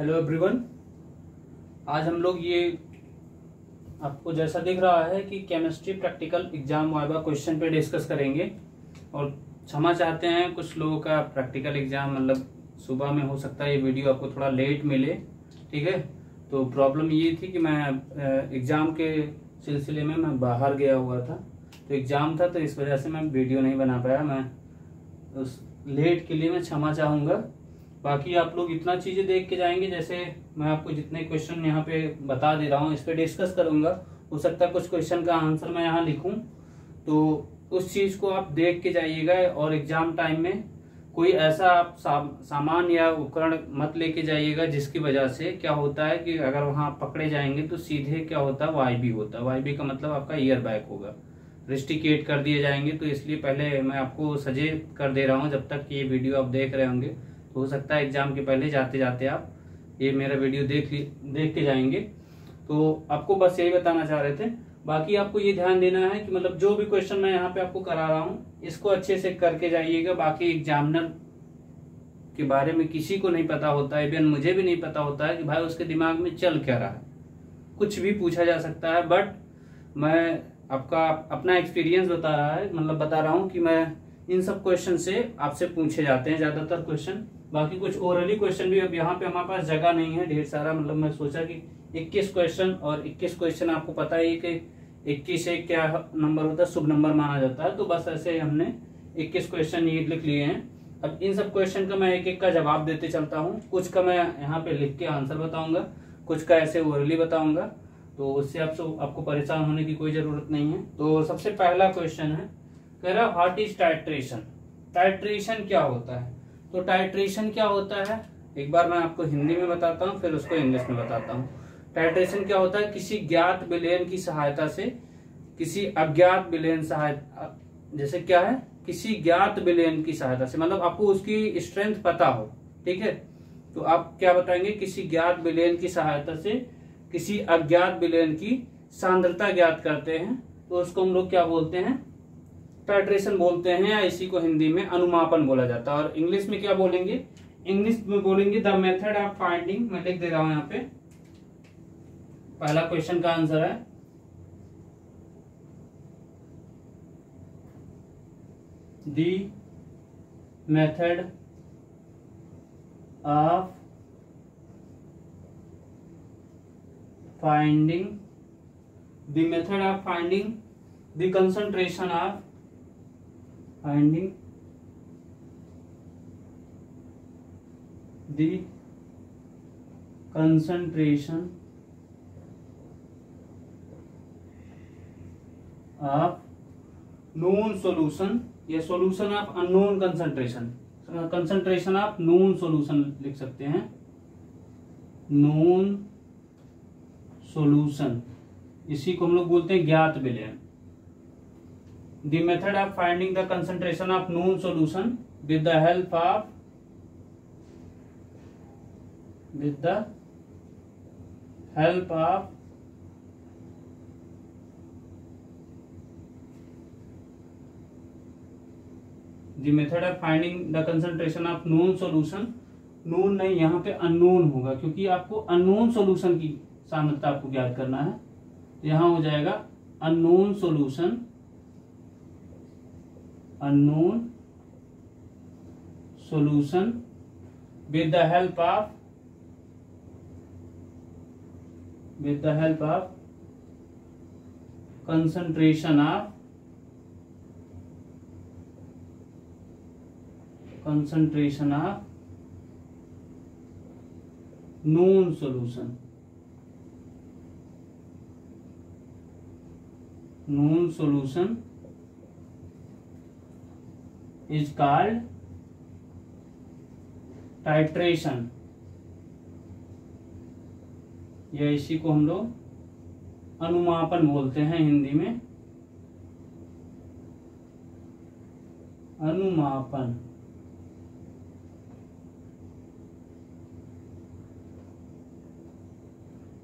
Hello everyone आज हम लोग ये आपको जैसा दिख रहा है कि chemistry practical exam viva question पे डिस्कस करेंगे और क्षमा चाहते हैं कुछ लोगों का प्रैक्टिकल एग्जाम मतलब सुबह में हो सकता है ये वीडियो आपको थोड़ा लेट मिले ठीक है तो प्रॉब्लम ये थी कि मैं एग्ज़ाम के सिलसिले में मैं बाहर गया हुआ था तो एग्ज़ाम था तो इस वजह से मैं वीडियो नहीं बना पाया मैं उस लेट के लिए मैं क्षमा चाहूँगा बाकी आप लोग इतना चीज़ें देख के जाएंगे जैसे मैं आपको जितने क्वेश्चन यहाँ पे बता दे रहा हूँ इस पर डिस्कस करूंगा हो सकता है कुछ क्वेश्चन का आंसर मैं यहाँ लिखूँ तो उस चीज़ को आप देख के जाइएगा और एग्ज़ाम टाइम में कोई ऐसा आप सामान या उपकरण मत लेके जाइएगा जिसकी वजह से क्या होता है कि अगर वहाँ पकड़े जाएंगे तो सीधे क्या होता है वाई होता है वाई का मतलब आपका ईयर बैग होगा रिस्टिकेट कर दिए जाएंगे तो इसलिए पहले मैं आपको सजेस्ट कर दे रहा हूँ जब तक ये वीडियो आप देख रहे होंगे हो सकता है एग्जाम के पहले जाते जाते आप ये मेरा वीडियो देख देख के जाएंगे तो आपको बस यही बताना चाह रहे थे बाकी आपको ये ध्यान देना है कि मतलब जो भी क्वेश्चन मैं यहाँ पे आपको करा रहा हूँ इसको अच्छे से करके जाइएगा बाकी एग्जामिनर के बारे में किसी को नहीं पता होता है इवन मुझे भी नहीं पता होता है कि भाई उसके दिमाग में चल क्या रहा है कुछ भी पूछा जा सकता है बट मैं आपका अपना एक्सपीरियंस बता रहा है मतलब बता रहा हूँ कि मैं इन सब क्वेश्चन से आपसे पूछे जाते हैं ज़्यादातर क्वेश्चन बाकी कुछ ओरली क्वेश्चन भी अब यहाँ पे हमारे पास जगह नहीं है ढेर सारा मतलब मैं सोचा कि 21 क्वेश्चन और 21 क्वेश्चन आपको पता ही कि 21 एक क्या नंबर होता है शुभ नंबर माना जाता है तो बस ऐसे हमने 21 क्वेश्चन ये लिख लिए हैं अब इन सब क्वेश्चन का मैं एक एक का जवाब देते चलता हूँ कुछ का मैं यहाँ पे लिख के आंसर बताऊंगा कुछ का ऐसे ओरली बताऊंगा तो उससे आप सब आपको परेशान होने की कोई ज़रूरत नहीं है तो सबसे पहला क्वेश्चन है कह रहा हार्ट इज टाइट्रेशन टाइट्रेशन क्या होता है तो टाइट्रेशन क्या होता है एक बार मैं आपको हिंदी में बताता हूँ फिर उसको इंग्लिश में बताता हूँ टाइट्रेशन क्या होता है किसी ज्ञात विलयन की सहायता से किसी अज्ञात विलयन सहायता जैसे क्या है किसी ज्ञात विलयन की सहायता से मतलब आपको उसकी स्ट्रेंथ पता हो ठीक है तो आप क्या बताएंगे किसी ज्ञात विलयन की सहायता से किसी अज्ञात विलयन की सांद्रता ज्ञात करते हैं तो उसको हम लोग क्या बोलते हैं पैट्रेशन बोलते हैं या इसी को हिंदी में अनुमापन बोला जाता है और इंग्लिश में क्या बोलेंगे इंग्लिश में बोलेंगे द मेथड ऑफ फाइंडिंग मैं लिख दे रहा हूं यहाँ पे पहला क्वेश्चन का आंसर है the method of finding the method of finding the concentration of finding the concentration of known solution या solution of unknown concentration concentration of known solution लिख सकते हैं नोन सॉल्यूशन इसी को हम लोग बोलते हैं ज्ञात विलयन the method of finding the concentration of known solution with the help of with the help of the method of finding the concentration of known solution known नहीं यहाँ पे अननोन होगा क्योंकि आपको अननोन सॉल्यूशन की सान्द्रता आपको ज्ञात करना है यहाँ हो जाएगा unknown solution unknown solution with the help of with the help of concentration of concentration of known solution known solution is called titration या इसी को हम लोग अनुमापन बोलते हैं हिंदी में अनुमापन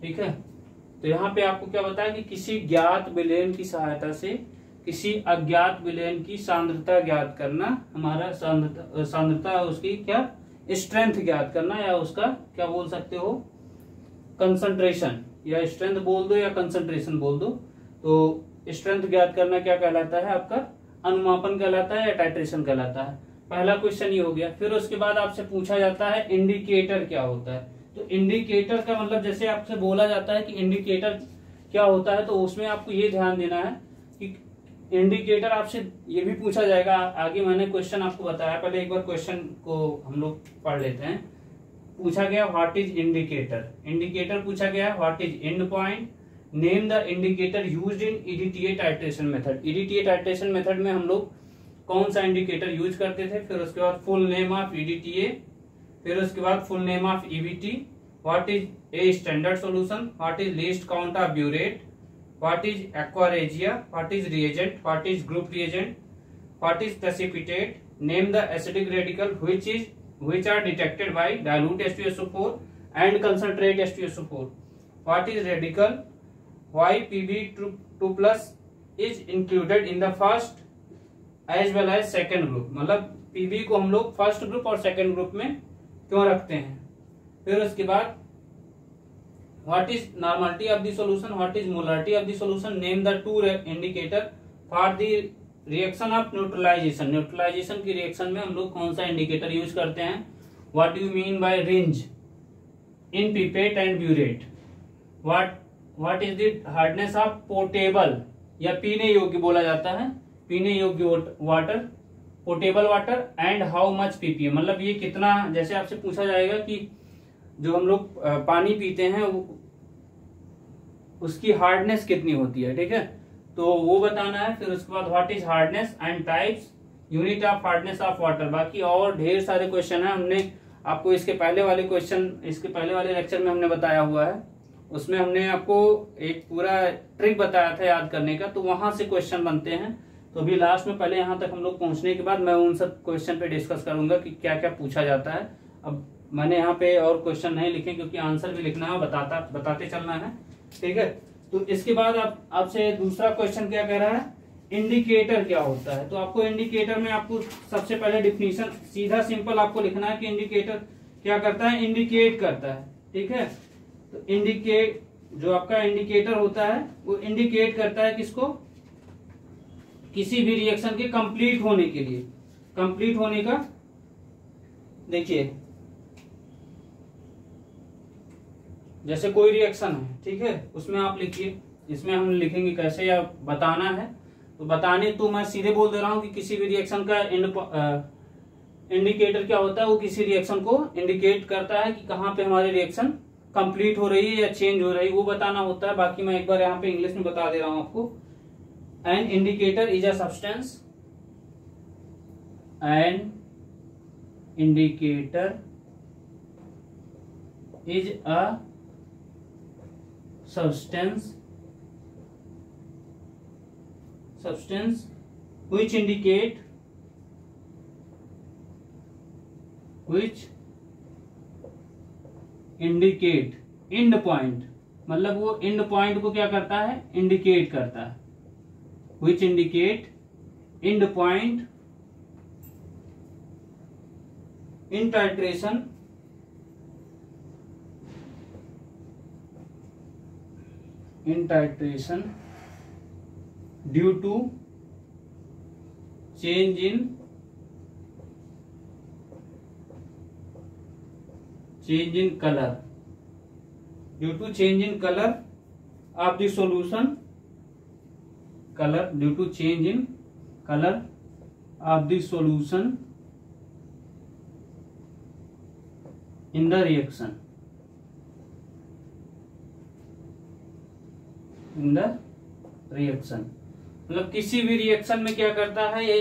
ठीक है तो यहां पे आपको क्या बताया कि किसी ज्ञात विलयन की सहायता से किसी अज्ञात विलयन की सांद्रता ज्ञात करना हमारा सांद्रता उसकी क्या स्ट्रेंथ ज्ञात करना या उसका क्या बोल सकते हो कंसंट्रेशन या स्ट्रेंथ बोल दो या कंसंट्रेशन बोल दो तो स्ट्रेंथ ज्ञात करना क्या कहलाता है आपका अनुमापन कहलाता है या टाइट्रेशन कहलाता है पहला क्वेश्चन ये हो गया फिर उसके बाद आपसे पूछा जाता है इंडिकेटर क्या होता है तो इंडिकेटर का मतलब जैसे आपसे बोला जाता है कि इंडिकेटर क्या होता है तो उसमें आपको ये ध्यान देना है इंडिकेटर आपसे ये भी पूछा जाएगा आगे मैंने क्वेश्चन आपको बताया पहले एक बार क्वेश्चन को हम लोग पढ़ लेते हैं पूछा गया व्हाट इज इंडिकेटर इंडिकेटर पूछा गया what is end point name the indicator use in EDTA titration method EDTA titration method में हम लोग कौन सा इंडिकेटर यूज करते थे फिर उसके बाद फुल नेम ऑफ इडीटीए फिर उसके बाद full name of EBT what is a standard solution what is least count of burette what is aqua regia what is reagent what is group reagent what is precipitate name the acidic radical which is which are detected by dilute H2SO4 and concentrate H2SO4 what is radical why Pb2 plus is included in the first as well as second group मतलब Pb को हम लोग first group और second group में क्यों रखते हैं फिर उसके बाद what is normality of the solution what is molarity of the solution name the two indicator for the reaction of neutralization neutralization की रिएक्शन में हम लोग कौन सा इंडिकेटर यूज करते हैं what you mean by rinse in pipette and burette what what is the hardness of potable या पीने योग्य बोला जाता है पीने योग्य water potable water and how much PPA मतलब ये कितना जैसे आपसे पूछा जाएगा कि जो हम लोग पानी पीते हैं वो उसकी हार्डनेस कितनी होती है ठीक है तो वो बताना है फिर उसके बाद what is hardness and types unit of hardness of water बाकी और ढेर सारे क्वेश्चन है हमने आपको इसके पहले वाले क्वेश्चन इसके पहले वाले लेक्चर में हमने बताया हुआ है उसमें हमने आपको एक पूरा ट्रिक बताया था याद करने का तो वहां से क्वेश्चन बनते हैं तो अभी लास्ट में पहले यहां तक हम लोग पहुंचने के बाद मैं उन सब क्वेश्चन पे डिस्कस करूंगा कि क्या क्या पूछा जाता है अब मैंने यहाँ पे और क्वेश्चन नहीं लिखे क्योंकि आंसर भी लिखना है बताता बताते चलना है ठीक है तो इसके बाद आप आपसे दूसरा क्वेश्चन क्या कह रहा है इंडिकेटर क्या होता है तो आपको इंडिकेटर में आपको सबसे पहले डिफिनीशन सीधा सिंपल आपको लिखना है कि इंडिकेटर क्या करता है इंडिकेट करता है ठीक है तो इंडिकेट जो आपका इंडिकेटर होता है वो इंडिकेट करता है किसको किसी भी रिएक्शन के कंप्लीट होने के लिए कंप्लीट होने का देखिए जैसे कोई रिएक्शन है ठीक है उसमें आप लिखिए इसमें हम लिखेंगे कैसे या बताना है तो बताने तो मैं सीधे बोल दे रहा हूँ कि किसी भी रिएक्शन का एंड इंडिकेटर क्या होता है वो किसी रिएक्शन को इंडिकेट करता है कि कहाँ पे हमारे रिएक्शन कंप्लीट हो रही है या चेंज हो रही है वो बताना होता है बाकी मैं एक बार यहाँ पे इंग्लिश में बता दे रहा हूँ आपको an indicator is a substance an indicator is a substance substance which indicate which indicate end point मतलब वो इंड पॉइंट को क्या करता है इंडिकेट करता है which indicate end point in titration in titration due to change in change in colour due to change in colour of the solution colour due to change in colour of the solution in the reaction in the reaction मतलब किसी भी reaction में क्या करता है ये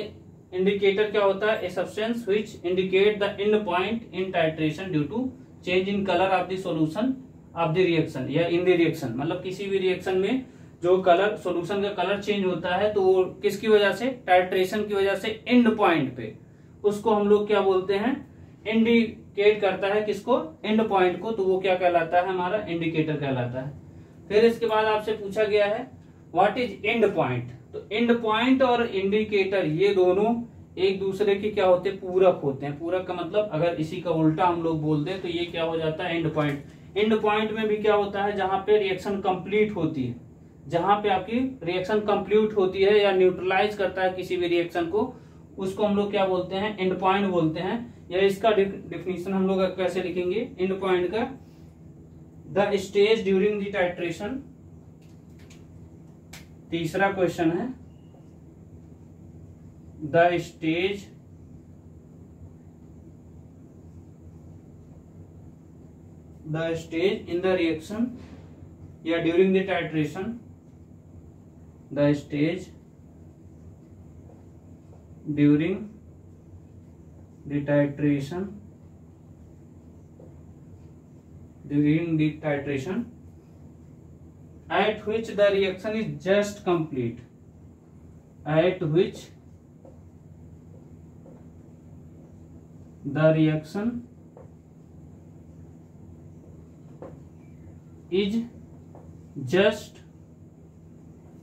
indicator क्या होता है a substance which indicate the end point in titration due to change in colour of the solution of the reaction या इन द रिएक्शन मतलब किसी भी रिएक्शन में जो कलर सॉल्यूशन का कलर चेंज होता है तो वो किसकी वजह से टाइट्रेशन की वजह से एंड पॉइंट पे उसको हम लोग क्या बोलते हैं इंडिकेट करता है किसको एंड पॉइंट को तो वो क्या कहलाता है हमारा इंडिकेटर कहलाता है फिर इसके बाद आपसे पूछा गया है व्हाट इज एंड पॉइंट तो एंड पॉइंट और इंडिकेटर ये दोनों एक दूसरे के क्या होते हैं पूरक होते हैं पूरक का मतलब अगर इसी का उल्टा हम लोग बोल दें तो ये क्या हो जाता है एंड पॉइंट एंड पॉइंट में भी क्या होता है जहां पे रिएक्शन कंप्लीट होती है जहां पे आपकी रिएक्शन कंप्लीट होती है या न्यूट्रलाइज करता है किसी भी रिएक्शन को उसको हम लोग क्या बोलते हैं एंड पॉइंट बोलते हैं या इसका डिफिनेशन हम लोग कैसे लिखेंगे एंड पॉइंट का the stage during the titration तीसरा क्वेश्चन है the stage the stage in the reaction या during the titration the stage during the titration during the titration at which the reaction is just complete at which the reaction is just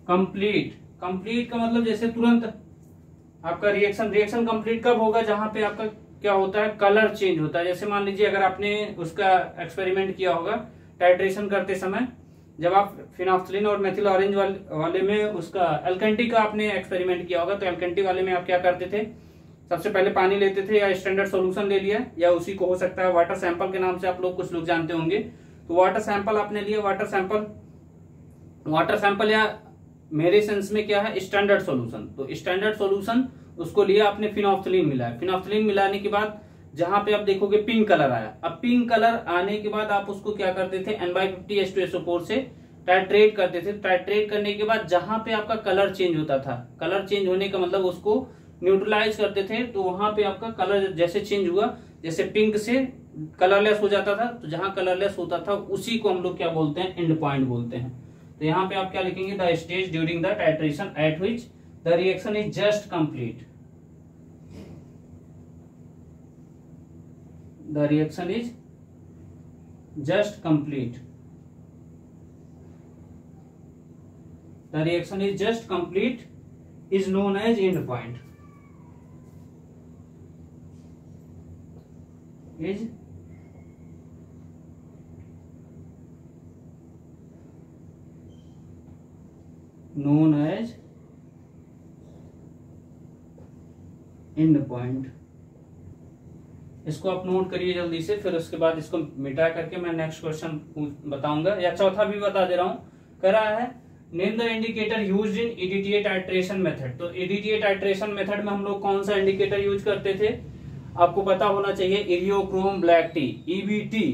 complete complete का मतलब जैसे तुरंत आपका reaction reaction complete कब होगा जहां पे आपका क्या होता है कलर चेंज होता है जैसे मान लीजिए अगर आपने उसका एक्सपेरिमेंट किया होगा टाइट्रेशन करते समय जब आप फिनाफ्थलिन और मेथिल ऑरेंज वाल, वाले में उसका एलकेंटी का आपने एक्सपेरिमेंट किया होगा तो एलकेंटी वाले में आप क्या करते थे सबसे पहले पानी लेते थे या स्टैंडर्ड सोल्यूशन ले लिया या उसी को हो सकता है वाटर सैंपल के नाम से आप लोग कुछ लोग जानते होंगे तो वाटर सैंपल आपने लिया वाटर सैंपल वाटर सैंपल या मेरे सेंस में क्या है स्टैंडर्ड सोल्यूशन तो स्टैंडर्ड सोल्यूशन उसको लिया आपने फिनॉफ्थलिन मिलाया फिनॉफ्थलिन मिलाने के बाद जहां पे आप देखोगे पिंक कलर आया अब पिंक कलर आने के बाद आप उसको क्या करते थे N by fifty S two SO four से टाइट्रेट करते थे टाइट्रेट करने के बाद जहां पे आपका कलर चेंज होता था कलर चेंज होने का मतलब उसको न्यूट्रलाइज करते थे तो वहां पे आपका कलर जैसे चेंज हुआ जैसे पिंक से कलरलेस हो जाता था तो जहां कलरलेस होता था उसी को हम लोग क्या बोलते हैं एंड पॉइंट बोलते हैं तो यहाँ पे आप क्या लिखेंगे the stage during the titration at which the reaction is just complete the reaction is just complete the reaction is just complete is known as end point is known as end point इसको आप note करिए जल्दी से फिर उसके बाद इसको मिटा करके मैं नेक्स्ट क्वेश्चन बताऊंगा या चौथा भी बता दे रहा हूँ कह रहा है name the indicator use in EDTA titration method तो एडीटीएट आइट्रेशन मेथड में हम लोग कौन सा इंडिकेटर यूज करते थे आपको पता होना चाहिए इरियोक्रोम ब्लैक टी ईबीटी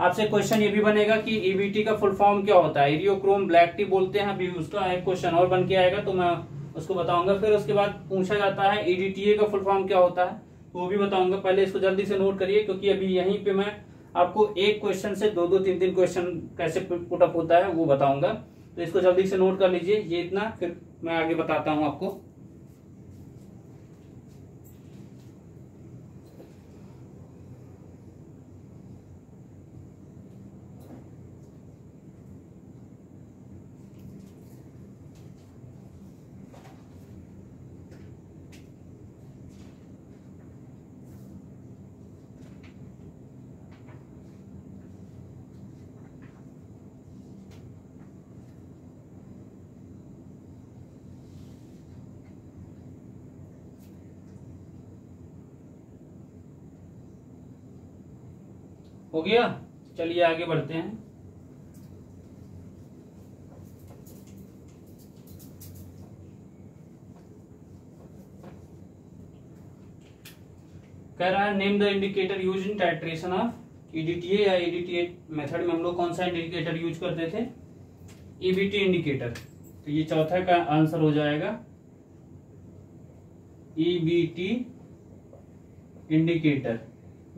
आपसे क्वेश्चन ये भी बनेगा कि ईबीटी e का फुल फॉर्म क्या होता है एरियोक्रोम ब्लैक टी बोलते हैं अभी उसका एक क्वेश्चन और बन के आएगा तो मैं उसको बताऊंगा फिर उसके बाद पूछा जाता है ईडीटीए e का फुल फॉर्म क्या होता है वो भी बताऊंगा पहले इसको जल्दी से नोट करिए क्योंकि अभी यहीं पे मैं आपको एक क्वेश्चन से दो दो तीन तीन क्वेश्चन कैसे पुटअप होता है वो बताऊंगा तो इसको जल्दी से नोट कर लीजिए ये इतना फिर मैं आगे बताता हूँ आपको गया चलिए आगे बढ़ते हैं कह रहा है name the indicator use in titration of EDTA या ईडीटीए e मेथड में हम लोग कौन सा इंडिकेटर यूज करते थे ईबीटी e इंडिकेटर तो ये चौथा का आंसर हो जाएगा ईबीटी e इंडिकेटर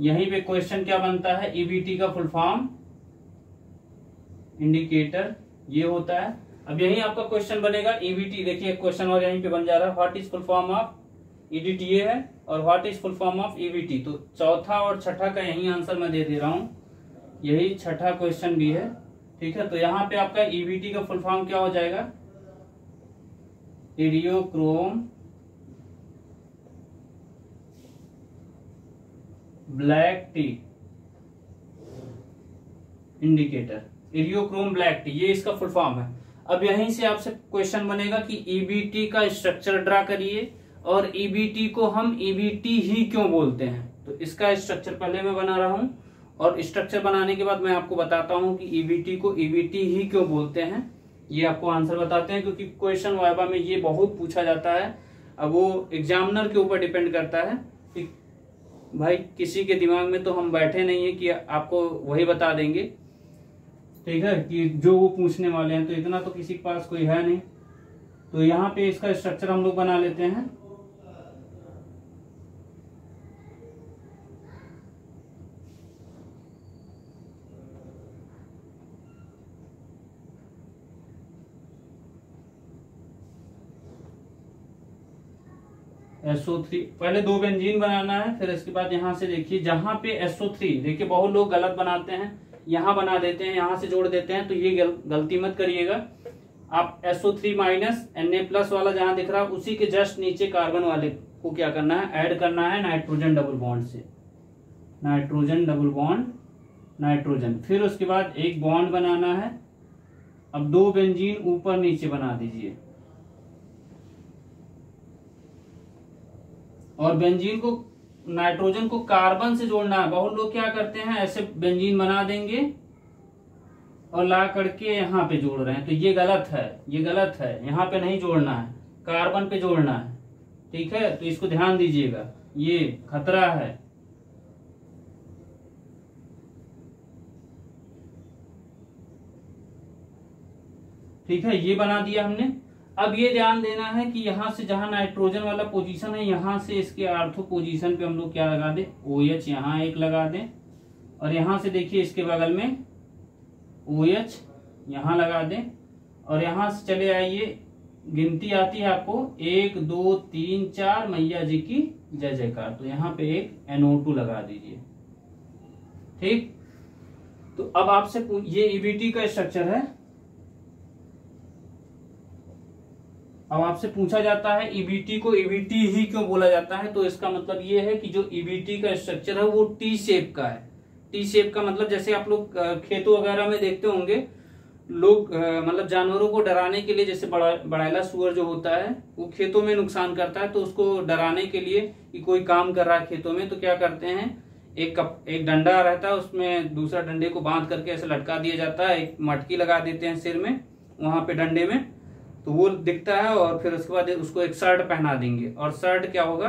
यहीं पे क्वेश्चन क्या बनता है ईबीटी e का फुल फॉर्म इंडिकेटर ये होता है अब यही आपका क्वेश्चन बनेगा ईबीटी e देखिए क्वेश्चन और यहीं पे बन जा रहा है what is full form of EDTA है और what is full form of EBT तो चौथा और छठा का यही आंसर मैं दे दे रहा हूं यही छठा क्वेश्चन भी है ठीक है तो यहाँ पे आपका ईबीटी e का फुल फॉर्म क्या हो जाएगा eriochrome black T indicator eriochrome black T ये इसका फुल फॉर्म है अब यहीं से आपसे क्वेश्चन बनेगा कि ईबीटी e का स्ट्रक्चर ड्रा करिए और ईबीटी e को हम ईबीटी e ही क्यों बोलते हैं तो इसका स्ट्रक्चर पहले मैं बना रहा हूं और स्ट्रक्चर बनाने के बाद मैं आपको बताता हूं कि ईबीटी को ईबीटी ही क्यों बोलते हैं ये आपको आंसर बताते हैं क्योंकि क्वेश्चन वाइबा में ये बहुत पूछा जाता है अब वो एग्जामिनर के ऊपर डिपेंड करता है भाई किसी के दिमाग में तो हम बैठे नहीं है कि आपको वही बता देंगे ठीक है कि जो वो पूछने वाले हैं तो इतना तो किसी के पास कोई है नहीं तो यहाँ पे इसका स्ट्रक्चर हम लोग बना लेते हैं SO3 पहले दो बेंजीन बनाना है फिर इसके बाद यहाँ से देखिए जहां पे SO3 देखिए बहुत लोग गलत बनाते हैं यहाँ बना देते हैं यहाँ से जोड़ देते हैं तो ये गल, गलती मत करिएगा आप SO3 माइनस एन प्लस वाला जहां दिख रहा है उसी के जस्ट नीचे कार्बन वाले को क्या करना है ऐड करना है नाइट्रोजन डबल बॉन्ड से नाइट्रोजन डबल बॉन्ड नाइट्रोजन फिर उसके बाद एक बॉन्ड बनाना है अब दो बेंजीन ऊपर नीचे बना दीजिए और बेंजीन को नाइट्रोजन को कार्बन से जोड़ना है बहुत लोग क्या करते हैं ऐसे बेंजीन बना देंगे और ला करके यहां पे जोड़ रहे हैं तो ये गलत है ये गलत है यहां पे नहीं जोड़ना है कार्बन पे जोड़ना है ठीक है तो इसको ध्यान दीजिएगा ये खतरा है ठीक है ये बना दिया हमने अब ये ध्यान देना है कि यहां से जहां नाइट्रोजन वाला पोजीशन है यहां से इसके आर्थो पोजीशन पे हम लोग क्या लगा दें ओ एच यहां एक लगा दें और यहां से देखिए इसके बगल में ओ एच यहां लगा दें और यहां से चले आइए गिनती आती है आपको एक दो तीन चार मैया जी की जय जयकार तो यहाँ पे एक एनओ टू लगा दीजिए ठीक तो अब आपसे ये ईबीटी e का स्ट्रक्चर है अब आपसे पूछा जाता है ईबीटी e को ईबीटी e ही क्यों बोला जाता है तो इसका मतलब ये है कि जो ईबीटी e का स्ट्रक्चर है वो टी शेप का है टी शेप का मतलब जैसे आप लोग खेतों वगैरह में देखते होंगे लोग मतलब जानवरों को डराने के लिए जैसे बड़ा बड़ाला सुअर जो होता है वो खेतों में नुकसान करता है तो उसको डराने के लिए कि कोई काम कर रहा है खेतों में तो क्या करते हैं एक कप एक डंडा रहता है उसमें दूसरा डंडे को बांध करके ऐसे लटका दिया जाता है एक मटकी लगा देते हैं सिर में वहां पे डंडे में तो वो दिखता है और फिर उसके बाद उसको एक शर्ट पहना देंगे और शर्ट क्या होगा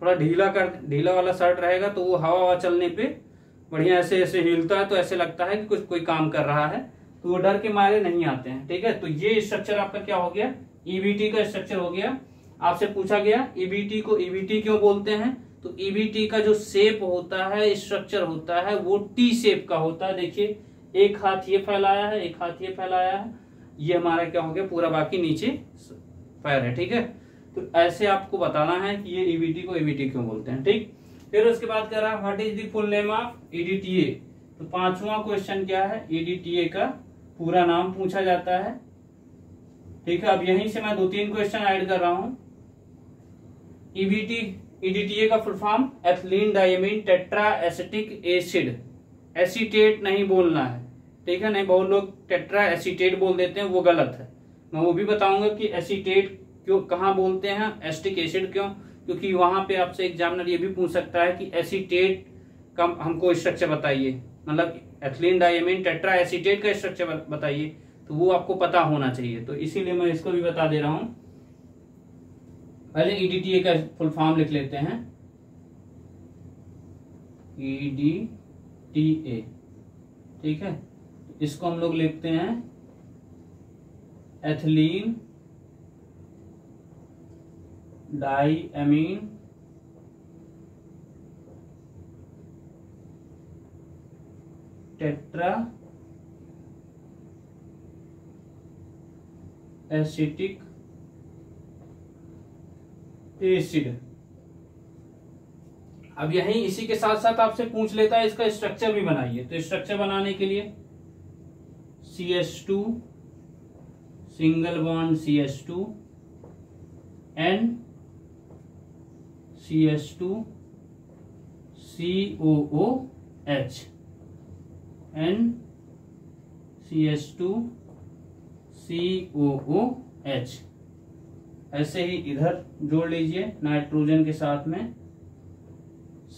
थोड़ा ढीला कर ढीला वाला शर्ट रहेगा तो वो हवा हवा चलने पे बढ़िया ऐसे ऐसे हिलता है तो ऐसे लगता है कि कुछ कोई काम कर रहा है तो वो डर के मारे नहीं आते हैं ठीक है तो ये स्ट्रक्चर आपका क्या हो गया ईबीटी e का स्ट्रक्चर हो गया आपसे पूछा गया ईबीटी e को ईबीटी e क्यों बोलते हैं तो ईबीटी का जो शेप होता है स्ट्रक्चर होता है वो टी शेप का होता है देखिए एक हाथ ये फैलाया है एक हाथ ये फैलाया है ये हमारा क्या हो गया पूरा बाकी नीचे पैर है ठीक है तो ऐसे आपको बताना है कि ये ईवीटी e को ईवीटी e क्यों बोलते हैं ठीक फिर उसके बाद कह रहा है what is the full name of EDTA तो पांचवा क्वेश्चन क्या है ईडीटीए e का पूरा नाम पूछा जाता है ठीक है अब यहीं से मैं दो तीन क्वेश्चन ऐड कर रहा हूं ईवीटी ईडीटीए का full form ethylene diamine tetra acetic acid acetate नहीं बोलना है ठीक है नहीं बहुत लोग टेट्रा एसीटेट बोल देते हैं वो गलत है मैं वो भी बताऊंगा कि एसीटेट क्यों कहाँ बोलते हैं एस्टिक एसिड क्यों क्योंकि वहां पे आपसे एग्जामिनर ये भी पूछ सकता है कि एसीटेट का हमको स्ट्रक्चर बताइए मतलब एथिलीन डायमिन टेट्रा एसीटेट का स्ट्रक्चर बताइए तो वो आपको पता होना चाहिए तो इसीलिए मैं इसको भी बता दे रहा हूं पहले ईडीटीए e का फुल फॉर्म लिख लेते हैं ईडीटीए e ठीक है इसको हम लोग लिखते हैं ethylene diamine tetra acetic acid अब यही इसी के साथ साथ आपसे पूछ लेता है इसका स्ट्रक्चर भी बनाइए तो स्ट्रक्चर बनाने के लिए C S two single bond C S two N C S two C O O H N C S two C O O H ऐसे ही इधर जोड़ लीजिए नाइट्रोजन के साथ में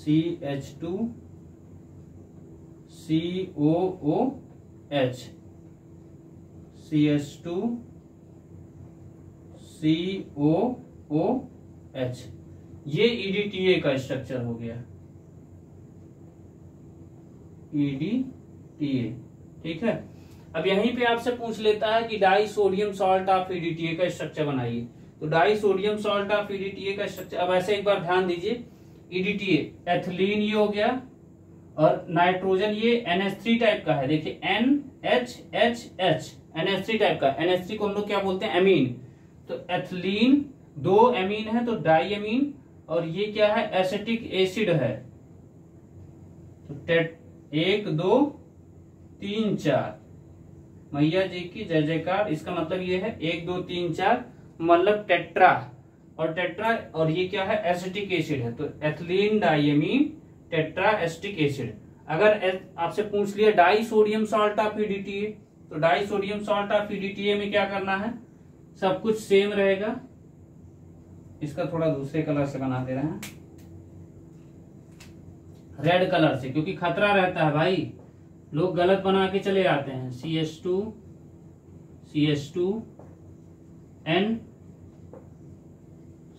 C H two C O O H C H two C O O H ये EDTA e का स्ट्रक्चर हो गया ईडीटीए e ठीक है अब यहीं पे आपसे पूछ लेता है कि di sodium salt of EDTA का स्ट्रक्चर बनाइए तो di sodium salt of EDTA का स्ट्रक्चर अब ऐसे एक बार ध्यान दीजिए ईडीटीए e एथिलीन ये हो गया और नाइट्रोजन ये एनएच थ्री टाइप का है देखिए N H H H NSC type का एनएससी को हम लोग क्या बोलते हैं एमीन तो एथलीन दो एमीन है तो डाई और ये क्या है एसेटिक एसिड है तो टेट एक दो तीन चार मैया जी की जय जयकार इसका मतलब ये है एक दो तीन चार मतलब टेट्रा और टेट्रा और ये क्या है एसिटिक एसिड है तो ethylene diamine tetra acetic acid अगर आपसे पूछ लिया डाई सोडियम सॉल्ट आप डी तो di sodium salt of PDTA में क्या करना है सब कुछ सेम रहेगा इसका थोड़ा दूसरे कलर से बना दे रहे हैं रेड कलर से क्योंकि खतरा रहता है भाई लोग गलत बना के चले जाते हैं C S two C S two N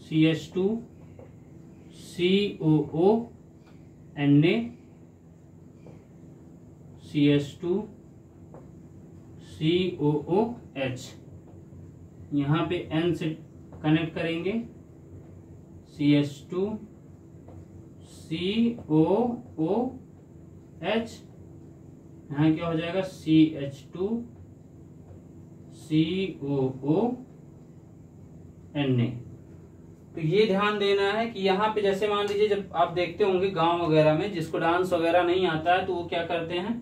C S two C O O N A C S two C O O H यहाँ पे एन से कनेक्ट करेंगे C H two C O O H यहाँ क्या हो जाएगा C H two C O O N A तो ये ध्यान देना है कि यहाँ पे जैसे मान लीजिए जब आप देखते होंगे गांव वगैरह में जिसको डांस वगैरह नहीं आता है तो वो क्या करते हैं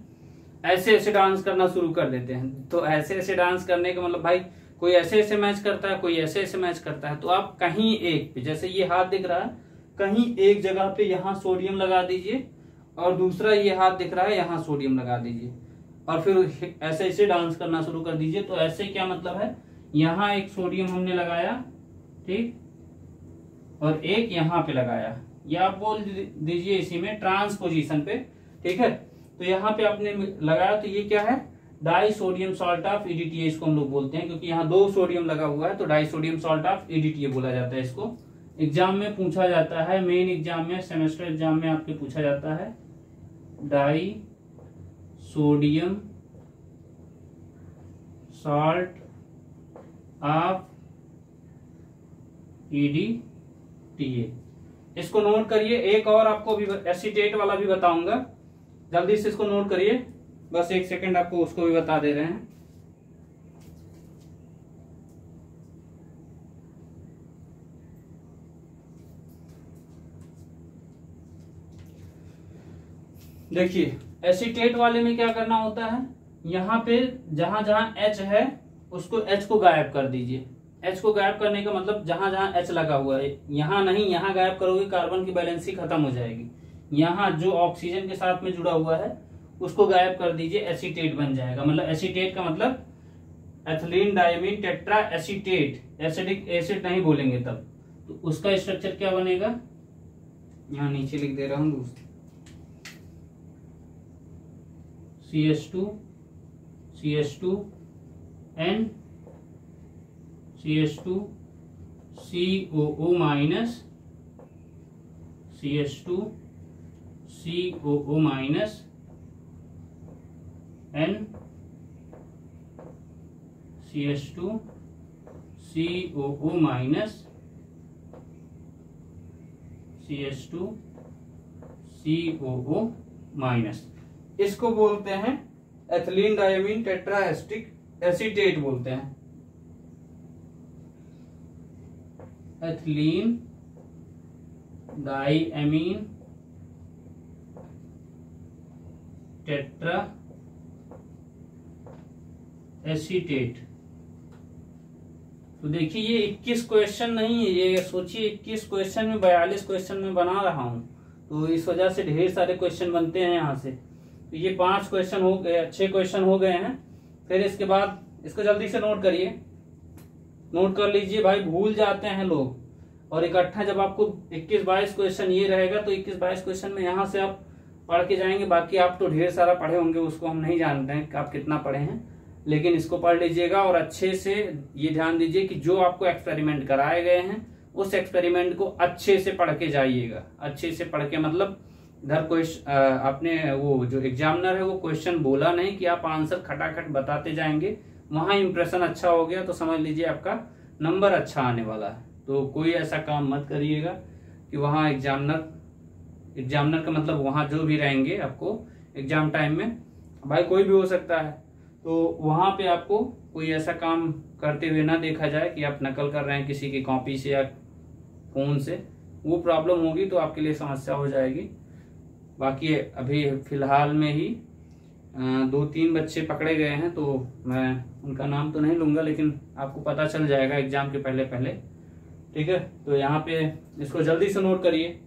ऐसे ऐसे डांस करना शुरू कर देते हैं तो ऐसे ऐसे डांस करने का मतलब भाई कोई ऐसे ऐसे मैच करता है कोई ऐसे ऐसे मैच करता है तो आप कहीं एक पे जैसे ये हाथ दिख रहा है कहीं एक जगह पे यहाँ सोडियम लगा दीजिए और दूसरा ये हाथ दिख रहा है यहाँ सोडियम लगा दीजिए और फिर ऐसे ऐसे डांस करना शुरू कर दीजिए तो ऐसे क्या मतलब है यहाँ एक सोडियम हमने लगाया ठीक और एक यहाँ पे लगाया या आप बोल दीजिए इसी में ट्रांसपोजिशन पे ठीक है तो यहाँ पे आपने लगाया तो ये क्या है di sodium salt of EDTA इसको हम लोग बोलते हैं क्योंकि यहाँ दो सोडियम लगा हुआ है तो di sodium salt of EDTA बोला जाता है इसको एग्जाम में पूछा जाता है मेन एग्जाम में सेमेस्टर एग्जाम में आपके पूछा जाता है di sodium salt of EDTA इसको नोट करिए एक और आपको एसिटेट वाला भी बताऊंगा जल्दी से इसको नोट करिए बस एक सेकंड आपको उसको भी बता दे रहे हैं देखिए एसीटेट वाले में क्या करना होता है यहां पे जहां जहां एच है उसको एच को गायब कर दीजिए एच को गायब करने का मतलब जहां जहां एच लगा हुआ है यहां नहीं यहां गायब करोगे कार्बन की बैलेंसी खत्म हो जाएगी यहाँ जो ऑक्सीजन के साथ में जुड़ा हुआ है उसको गायब कर दीजिए एसीटेट बन जाएगा मतलब एसीटेट का मतलब ethylene diamine tetra acetate acidic acid नहीं बोलेंगे तब तो उसका स्ट्रक्चर क्या बनेगा यहां नीचे लिख दे रहा हूं दोस्तों C S two C S two N C S two C O O minus C S two C O O minus N C S two C O O minus C S two C O O minus इसको बोलते हैं ethylene diamine tetraacetic acetate बोलते हैं ethylene diamine tetra acetate तो देखिए ये 21 question नहीं है ये सोचिए 21 क्वेश्चन में 42 क्वेश्चन में बना रहा हूं तो इस वजह से ढेर सारे क्वेश्चन बनते हैं यहां से तो ये पांच क्वेश्चन हो गए अच्छे क्वेश्चन हो गए हैं फिर इसके बाद इसको जल्दी से नोट करिए नोट कर लीजिए भाई भूल जाते हैं लोग और इकट्ठा जब आपको 21 22 क्वेश्चन ये रहेगा तो 21 22 क्वेश्चन में यहां से आप पढ़ के जाएंगे बाकी आप तो ढेर सारा पढ़े होंगे उसको हम नहीं जानते हैं कि आप कितना पढ़े हैं लेकिन इसको पढ़ लीजिएगा और अच्छे से ये ध्यान दीजिए कि जो आपको एक्सपेरिमेंट कराए गए हैं उस एक्सपेरिमेंट को अच्छे से पढ़ के जाइएगा अच्छे से पढ़ के मतलब इधर क्वेश्चन आपने वो जो एग्जामिनर है वो क्वेश्चन बोला नहीं कि आप आंसर खटाखट बताते जाएंगे वहां इम्प्रेशन अच्छा हो गया तो समझ लीजिए आपका नंबर अच्छा आने वाला है तो कोई ऐसा काम मत करिएगा कि वहाँ एग्जामिनर एग्जामिनर का मतलब वहाँ जो भी रहेंगे आपको एग्जाम टाइम में भाई कोई भी हो सकता है तो वहाँ पे आपको कोई ऐसा काम करते हुए ना देखा जाए कि आप नकल कर रहे हैं किसी की कॉपी से या फ़ोन से वो प्रॉब्लम होगी तो आपके लिए समस्या हो जाएगी बाकी अभी फ़िलहाल में ही दो तीन बच्चे पकड़े गए हैं तो मैं उनका नाम तो नहीं लूँगा लेकिन आपको पता चल जाएगा एग्ज़ाम के पहले पहले ठीक है तो यहाँ पे इसको जल्दी से नोट करिए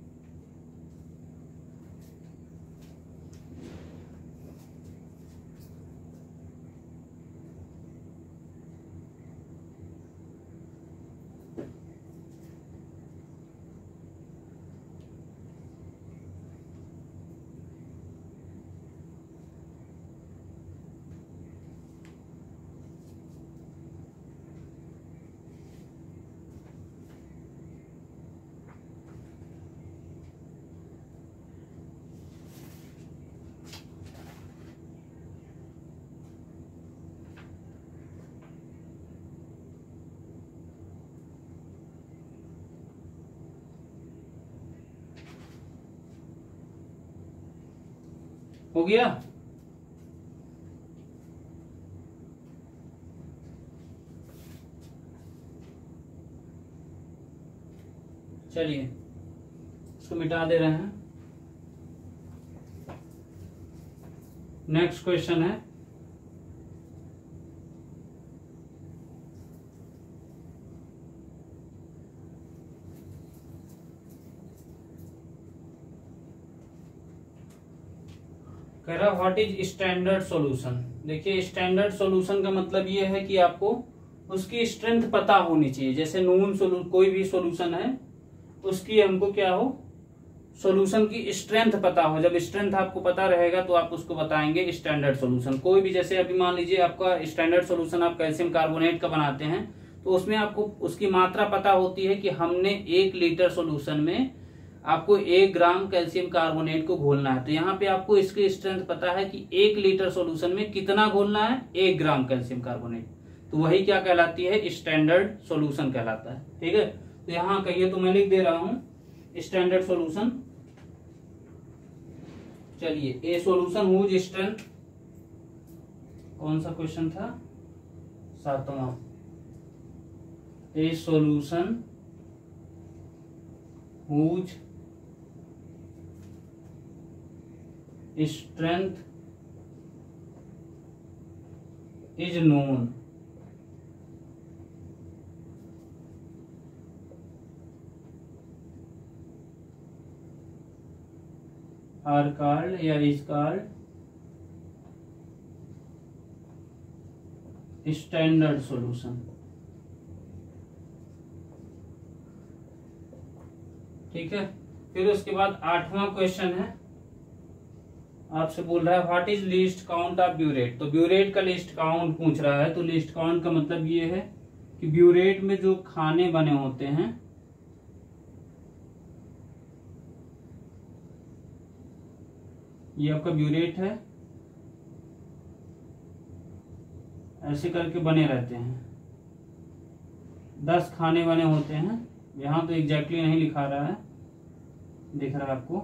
हो गया चलिए इसको मिटा दे रहे हैं नेक्स्ट क्वेश्चन है व्हाट इज स्टैंडर्ड सॉल्यूशन देखिए स्टैंडर्ड सॉल्यूशन का मतलब ये है कि आपको उसकी स्ट्रेंथ पता होनी चाहिए जैसे नून कोई भी सॉल्यूशन है उसकी हमको क्या हो सॉल्यूशन की स्ट्रेंथ पता हो जब स्ट्रेंथ आपको पता रहेगा तो आप उसको बताएंगे स्टैंडर्ड सॉल्यूशन कोई भी जैसे अभी मान लीजिए आपका स्टैंडर्ड सॉल्यूशन आप कैल्शियम कार्बोनेट का बनाते हैं तो उसमें आपको उसकी मात्रा पता होती है कि हमने एक लीटर सोल्यूशन में आपको एक ग्राम कैल्शियम कार्बोनेट को घोलना है तो यहाँ पे आपको इसकी स्ट्रेंथ पता है कि एक लीटर सॉल्यूशन में कितना घोलना है एक ग्राम कैल्शियम कार्बोनेट तो वही क्या कहलाती है स्टैंडर्ड सॉल्यूशन कहलाता है ठीक है तो यहाँ कहिए तो मैं लिख दे रहा हूं स्टैंडर्ड सोल्यूशन चलिए ए सोल्यूशन हुज स्ट्रेंथ कौन सा क्वेश्चन था सातवा a solution whose strength is known are called या इज कार्ड स्टैंडर्ड सोल्यूशन ठीक है फिर उसके बाद आठवां क्वेश्चन है आपसे बोल रहा है what is least count of burette तो ब्यूरेट का लिस्ट काउंट पूछ रहा है तो लिस्ट काउंट का मतलब ये है कि ब्यूरेट में जो खाने बने होते हैं ये आपका ब्यूरेट है ऐसे करके बने रहते हैं दस खाने बने होते हैं यहां तो एग्जैक्टली exactly नहीं लिखा रहा है दिख रहा है आपको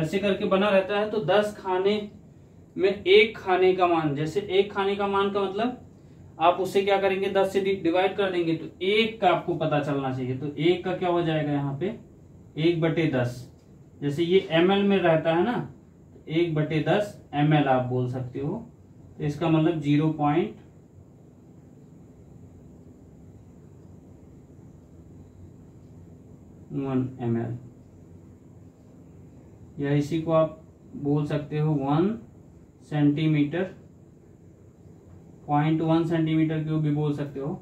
ऐसे करके बना रहता है तो दस खाने में एक खाने का मान जैसे एक खाने का मान का मतलब आप उससे क्या करेंगे दस से डिवाइड कर देंगे तो एक का आपको पता चलना चाहिए तो एक का क्या हो जाएगा यहाँ पे एक बटे दस जैसे ये एम में रहता है ना एक बटे दस एम आप बोल सकते हो तो इसका मतलब जीरो पॉइंट वन एम या इसी को आप बोल सकते हो one centimetre point one centimetre cube भी बोल सकते हो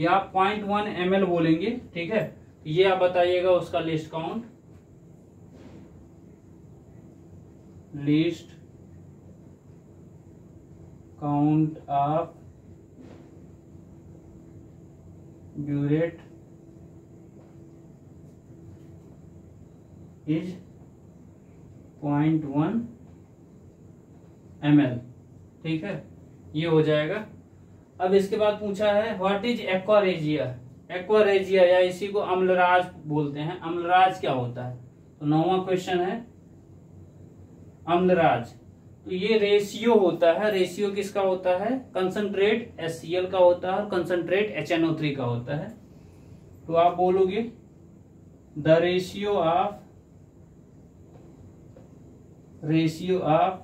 या आप पॉइंट वन एम एल बोलेंगे ठीक है ये आप बताइएगा उसका least count least count of burette is point one M ठीक है ये हो जाएगा अब इसके बाद पूछा है व्हाट इज एक्वारेजिया एक्वारेजिया या इसी को अम्लराज बोलते हैं अम्लराज क्या होता है तो नौवा क्वेश्चन है अम्लराज तो ये रेशियो होता है रेशियो किसका होता है कंसंट्रेट एस का होता है और कंसंट्रेट एच का होता है तो आप बोलोगे the ratio of ratio of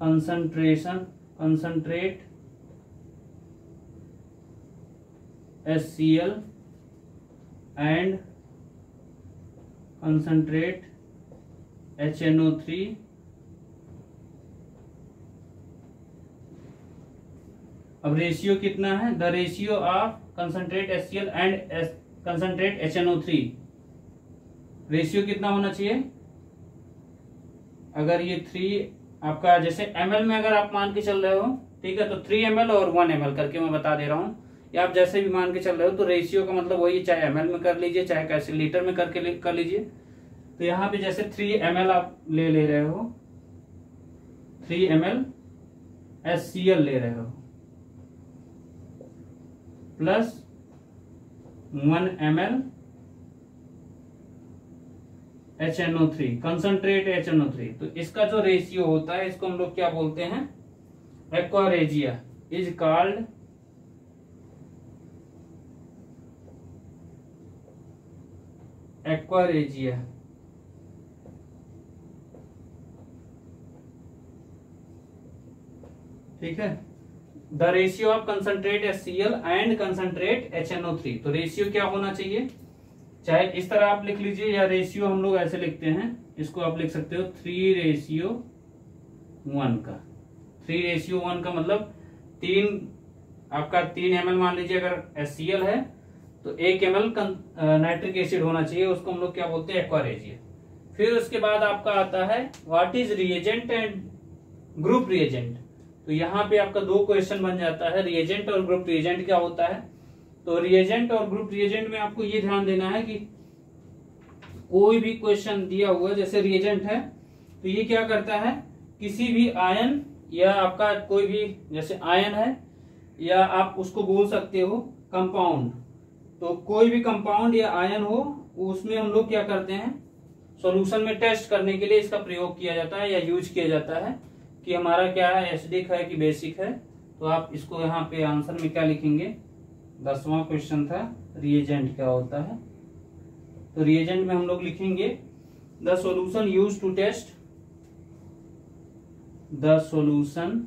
concentration concentrate S C L and concentrate H N O three अब रेशियो कितना है the ratio of concentrate S C L and concentrate H N O three ratio कितना होना चाहिए अगर ये three आपका जैसे एम में अगर आप मान के चल रहे हो ठीक है तो थ्री एम और वन एम करके मैं बता दे रहा हूँ या आप जैसे भी मान के चल रहे हो तो रेशियो का मतलब वही चाहे एम में कर लीजिए चाहे कैसे लीटर में करके कर लीजिए तो यहाँ पे जैसे थ्री एम आप ले ले रहे हो three M L S C L ले रहे हो plus one M L H N O three concentrate H N O three तो इसका जो रेशियो होता है इसको हम लोग क्या बोलते हैं एक्वारेजिया इज कॉल्ड एक्वारेजिया ठीक है the ratio of concentrate S C L and concentrate H N O three तो रेशियो क्या होना चाहिए चाहे इस तरह आप लिख लीजिए या रेशियो हम लोग ऐसे लिखते हैं इसको आप लिख सकते हो थ्री रेशियो वन का थ्री रेशियो वन का मतलब तीन आपका तीन एम मान लीजिए अगर एस है तो एक एम एल नाइट्रिक एसिड होना चाहिए उसको हम लोग क्या बोलते हैं एक्वारेजिया फिर उसके बाद आपका आता है what is reagent and group reagent तो यहाँ पे आपका दो क्वेश्चन बन जाता है रिएजेंट और ग्रुप रिएजेंट क्या होता है तो रिएजेंट और ग्रुप रिएजेंट में आपको ये ध्यान देना है कि कोई भी क्वेश्चन दिया हुआ जैसे रिएजेंट है तो ये क्या करता है किसी भी आयन या आपका कोई भी जैसे आयन है या आप उसको बोल सकते हो कंपाउंड तो कोई भी कंपाउंड या आयन हो उसमें हम लोग क्या करते हैं सॉल्यूशन में टेस्ट करने के लिए इसका प्रयोग किया जाता है या यूज किया जाता है कि हमारा क्या है एसडिक है कि बेसिक है तो आप इसको यहाँ पे आंसर में क्या लिखेंगे दसवां क्वेश्चन था रिएजेंट क्या होता है तो रिएजेंट में हम लोग लिखेंगे the solution use to test the solution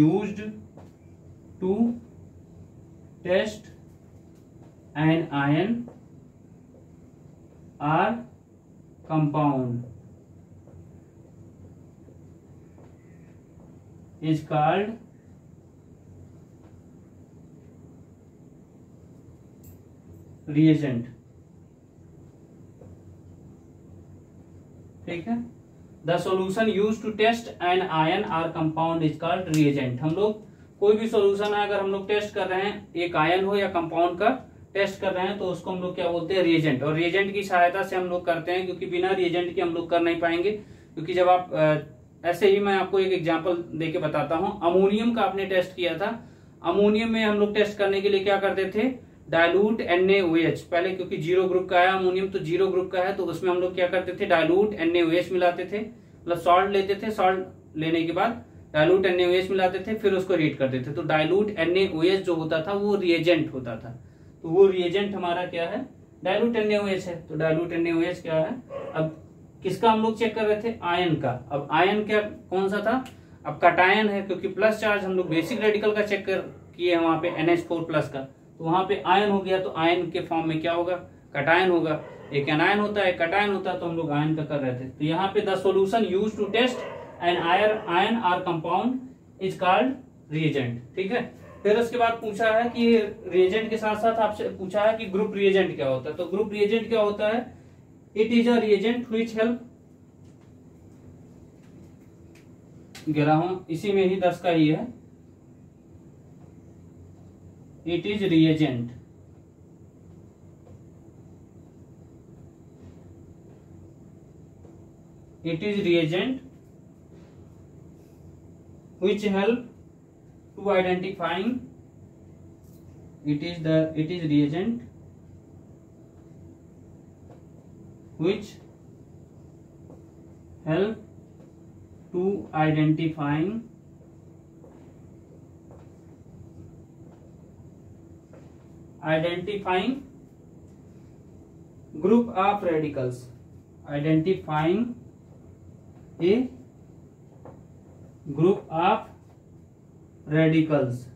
use to test an ion or compound is called reagent ठीक है the solution use to test an ion or compound is called reagent हम लोग कोई भी सोल्यूशन है अगर हम लोग टेस्ट कर रहे हैं एक आयन हो या कंपाउंड का टेस्ट कर रहे हैं तो उसको हम लोग क्या बोलते हैं रिएजेंट और रिएजेंट की सहायता से हम लोग करते हैं क्योंकि बिना रिएजेंट के हम लोग कर नहीं पाएंगे क्योंकि जब आप ऐसे ही मैं आपको एक एग्जाम्पल दे बताता हूँ अमोनियम का आपने टेस्ट किया था अमोनियम में हम लोग टेस्ट करने के लिए क्या करते थे डायलूट NaOH पहले क्योंकि जीरो ग्रुप का है अमोनियम तो जीरो ग्रुप का है तो उसमें हम लोग क्या करते थे डायलूट NaOH मिलाते थे मतलब सॉल्ट लेते थे सॉल्ट लेने के बाद डायलूट NaOH मिलाते थे फिर उसको रीड करते थे तो डायलूट NaOH जो होता था वो रिएजेंट होता था तो वो रिएजेंट हमारा क्या है डायलूट NaOH है तो डायलूट NaOH क्या है अब किसका हम लोग चेक कर रहे थे आयन का अब आयन क्या कौन सा था अब कटायन है क्योंकि प्लस चार्ज हम लोग बेसिक रेडिकल का चेक कर किए वहां पे NH4 प्लस का तो वहां पे आयन हो गया तो आयन के फॉर्म में क्या होगा कटायन होगा एक एनायन होता है कटायन होता है तो हम लोग आयन का कर रहे थे तो यहाँ पे the solution use to test an Eyre ion or compound is called reagent ठीक है फिर उसके बाद पूछा है कि रिएजेंट के साथ साथ आपसे पूछा है कि ग्रुप रिएजेंट क्या होता है तो ग्रुप रिएजेंट क्या होता है it is a reagent which help ग्रहों इसी में ही दस का ही है it is reagent it is reagent which help to identifying it is the it is reagent which help to identifying identifying group of radicals identifying a group of radicals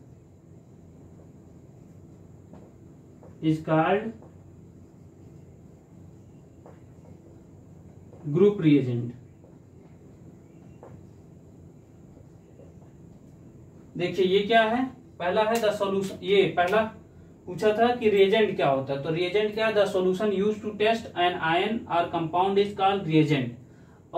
is called group reagent देखिए ये क्या है पहला है the solution ये पहला पूछा था कि रिएजेंट क्या होता है तो रिएजेंट क्या है the solution use to test an ion और कंपाउंड इज कॉल्ड रिएजेंट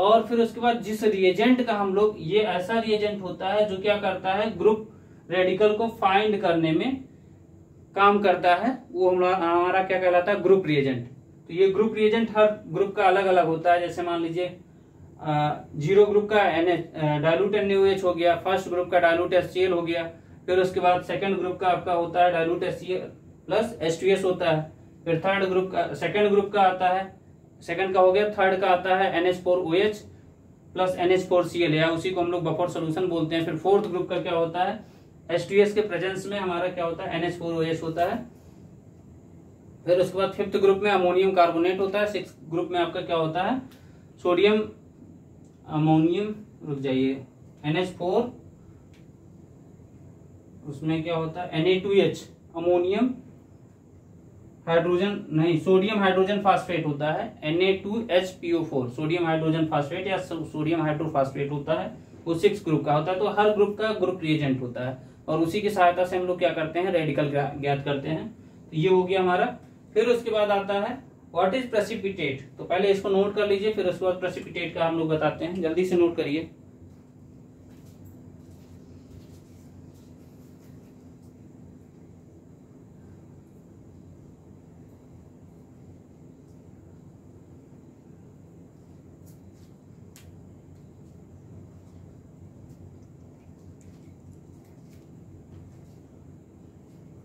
और फिर उसके बाद जिस रिएजेंट का हम लोग ये ऐसा रिएजेंट होता है जो क्या करता है ग्रुप रेडिकल को फाइंड करने में काम करता है वो हमारा क्या कहलाता है ग्रुप रिएजेंट तो ये ग्रुप रिएजेंट हर ग्रुप का अलग अलग होता है जैसे मान लीजिए जीरो ग्रुप का N H dilute N H हो गया फर्स्ट ग्रुप का डायलूट एस हो गया फिर उसके बाद सेकंड ग्रुप का आपका होता है डायलूट एस प्लस एस होता है फिर थर्ड ग्रुप का सेकंड ग्रुप का आता है सेकंड का हो गया थर्ड का आता है N H four O H plus N H four C L या उसी को हम लोग बफर सोल्यूशन बोलते हैं फिर फोर्थ ग्रुप का क्या होता है एस के प्रेजेंस में हमारा क्या होता है N H four O H होता है फिर उसके बाद फिफ्थ ग्रुप में अमोनियम कार्बोनेट होता है सिक्स ग्रुप में आपका क्या होता है सोडियम अमोनियम रुक जाइए एन फोर उसमें क्या होता है N two H ammonium hydrogen नहीं सोडियम हाइड्रोजन फास्फेट होता है Na2HPO4 सोडियम हाइड्रोजन फास्फेट या सोडियम हाइड्रोफास्फेट होता है वो सिक्स ग्रुप का होता है तो हर ग्रुप का ग्रुप रिएजेंट होता है और उसी की सहायता से हम लोग क्या करते हैं रेडिकल ज्ञात करते हैं तो ये हो गया हमारा फिर उसके बाद आता है व्हाट इज प्रेसिपिटेट तो पहले इसको नोट कर लीजिए फिर उसके बाद प्रेसिपिटेट का हम लोग बताते हैं जल्दी से नोट करिए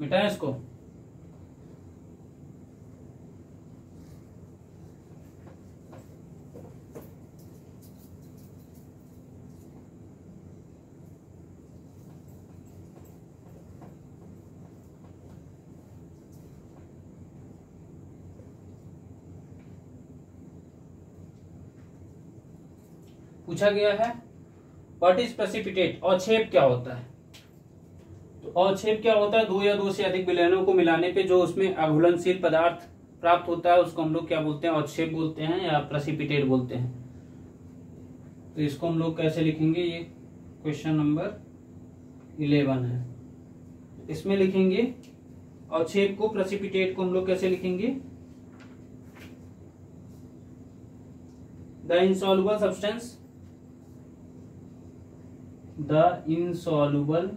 मिटाएं इसको पूछा गया है वट इज प्रेसिपिटेट अवक्षेप क्या होता है तो अवक्षेप क्या होता है दो या दो से अधिक विलयनों को मिलाने पे जो उसमें अघुलनशील पदार्थ प्राप्त होता है उसको हम लोग क्या बोलते हैं अवक्षेप बोलते हैं या प्रेसिपिटेट बोलते हैं तो इसको हम लोग कैसे लिखेंगे ये क्वेश्चन नंबर इलेवन है इसमें लिखेंगे अवक्षेप को प्रेसिपिटेट को हम लोग कैसे लिखेंगे the insoluble substance the insoluble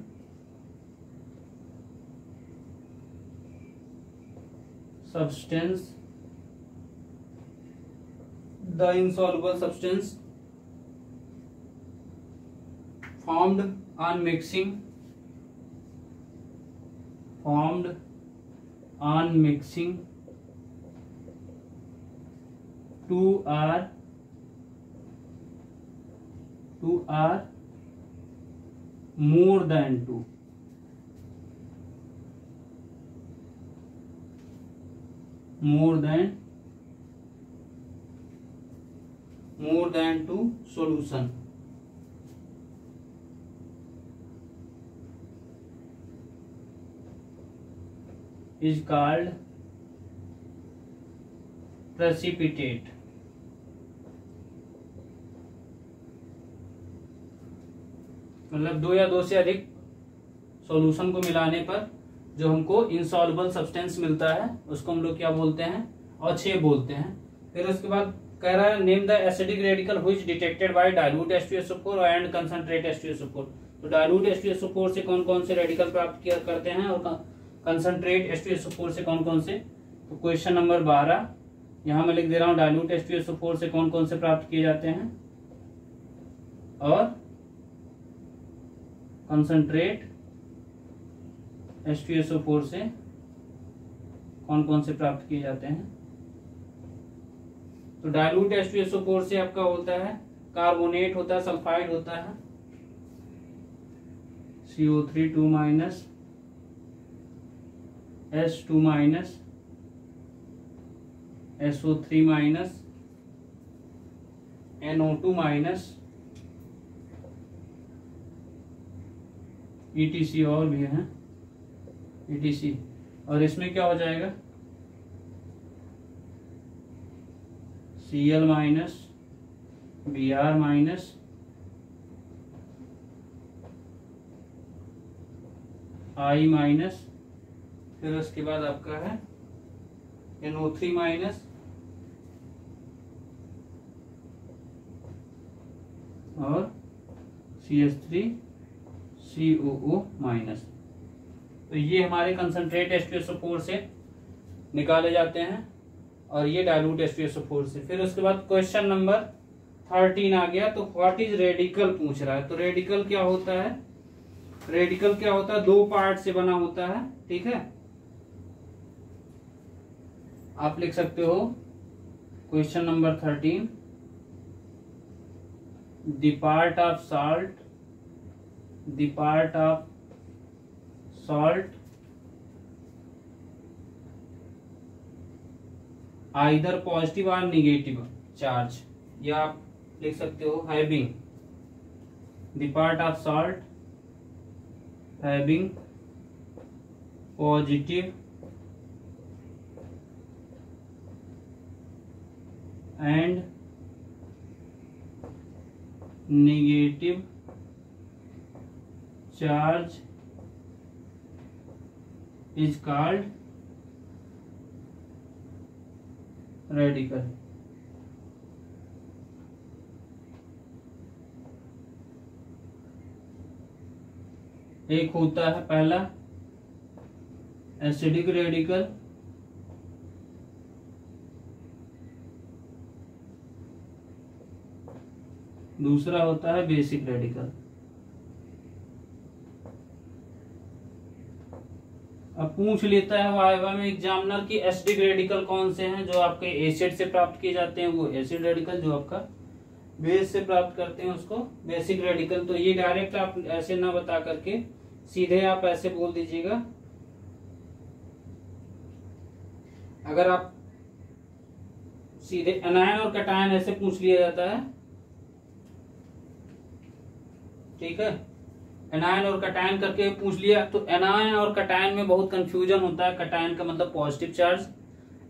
substance the insoluble substance formed on mixing formed on mixing two R two R more than 2. More than 2 solution. Is called precipitate. मतलब दो या दो से अधिक सॉल्यूशन को मिलाने पर जो हमको इंसॉल्बल सब्सटेंस मिलता है उसको हम लोग क्या बोलते हैं और छे बोलते हैं फिर उसके बाद कह रहा है नेम द एसिडिक रेडिकल हुई detected by dilute S two H2SO4 and concentrate S H2SO4 तो डायलूट एस H2SO4 से कौन कौन से रेडिकल प्राप्त किया करते हैं और कंसनट्रेट एस H2SO4 से कौन कौन से तो क्वेश्चन नंबर बारह यहाँ मैं लिख दे रहा हूँ डायलूट एस H2SO4 से कौन कौन से प्राप्त किए जाते हैं और concentrate S T S O four से कौन कौन से प्राप्त किए जाते हैं तो dilute S T S O four से आपका होता है कार्बोनेट होता है सल्फाइड होता है C O three two minus S two minus S O three minus NO two minus etc e और भी है ईटीसी e और इसमें क्या हो जाएगा C L minus B R minus I minus फिर उसके बाद आपका है एनओ थ्री माइनस और C S three C O O minus तो ये हमारे concentrate S two S four से निकाले जाते हैं और ये dilute S two S four से फिर उसके बाद क्वेश्चन नंबर थर्टीन आ गया तो व्हाट इज रेडिकल पूछ रहा है तो रेडिकल क्या होता है रेडिकल क्या होता है दो पार्ट से बना होता है ठीक है आप लिख सकते हो question number thirteen the part of the part of salt either positive और निगेटिव चार्ज या आप लिख सकते हो having the part of salt having positive and negative charge is called radical एक होता है पहला एसिडिक रेडिकल दूसरा होता है बेसिक रेडिकल अब पूछ लेता है वाइवा में एग्जामिनर की एसिडिक रेडिकल कौन से हैं जो आपके एसिड से प्राप्त किए जाते हैं वो एसिड रेडिकल जो आपका बेस से प्राप्त करते हैं उसको बेसिक रेडिकल तो ये डायरेक्ट आप ऐसे ना बता करके सीधे आप ऐसे बोल दीजिएगा अगर आप सीधे अनायन और कटायन ऐसे पूछ लिया जाता है ठीक है एनायन और कटायन करके पूछ लिया तो एनायन और कटायन में बहुत कंफ्यूजन होता है कटायन का मतलब पॉजिटिव चार्ज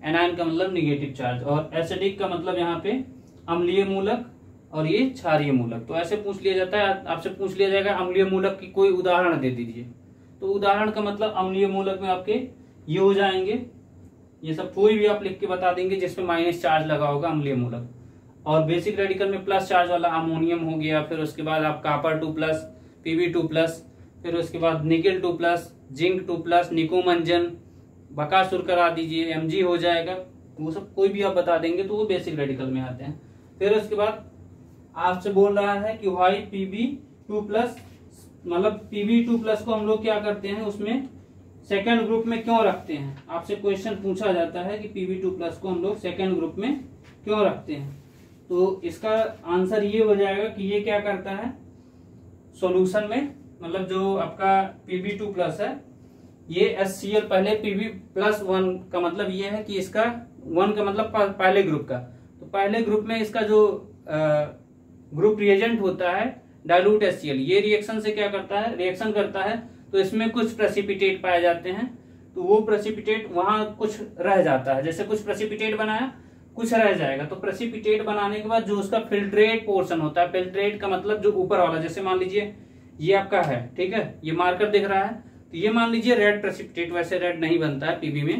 एनायन का मतलब निगेटिव चार्ज और एसिडिक का मतलब यहाँ पे अम्लीय मूलक और ये क्षारिय मूलक तो ऐसे पूछ लिया जाता है आपसे पूछ लिया जाएगा अम्लीय मूलक की कोई उदाहरण दे दीजिए तो उदाहरण का मतलब अम्लीय मूलक में आपके ये हो जाएंगे ये सब कोई भी आप लिख के बता देंगे जिसमें माइनस चार्ज लगा होगा अम्लीय मूलक और बेसिक रेडिकल में प्लस चार्ज वाला अमोनियम हो गया फिर उसके बाद आप copper two plus PB two plus फिर उसके बाद nickel two plus zinc two plus निकोमंजन बकासुर करा दीजिए एम हो जाएगा वो सब कोई भी आप बता देंगे तो वो बेसिक रेडिकल में आते हैं फिर उसके बाद आपसे बोल रहा है कि वाई पीबी टू प्लस मतलब पीबी टू प्लस को हम लोग क्या करते हैं उसमें सेकेंड ग्रुप में क्यों रखते हैं आपसे क्वेश्चन पूछा जाता है कि पीबी टू प्लस को हम लोग सेकेंड ग्रुप में क्यों रखते हैं तो इसका आंसर ये हो जाएगा कि ये क्या करता है सॉल्यूशन में मतलब जो आपका पीबी टू प्लस है ये एस सी एल पहले पीबी प्लस वन का मतलब ये है कि इसका वन का मतलब पहले ग्रुप का तो पहले ग्रुप में इसका जो ग्रुप रिएजेंट होता है डायलूट एस ये रिएक्शन से क्या करता है रिएक्शन करता है तो इसमें कुछ प्रेसिपिटेट पाए जाते हैं तो वो प्रेसिपिटेट वहां कुछ रह जाता है जैसे कुछ प्रेसिपिटेट बनाया कुछ रह जाएगा तो प्रेसिपिटेट बनाने के बाद जो उसका फिल्ट्रेट पोर्शन होता है फिल्ट्रेट का मतलब जो ऊपर वाला जैसे मान लीजिए ये आपका है ठीक है ये मार्कर दिख रहा है तो ये मान लीजिए रेड प्रेसिपिटेट वैसे रेड नहीं बनता है पीबी में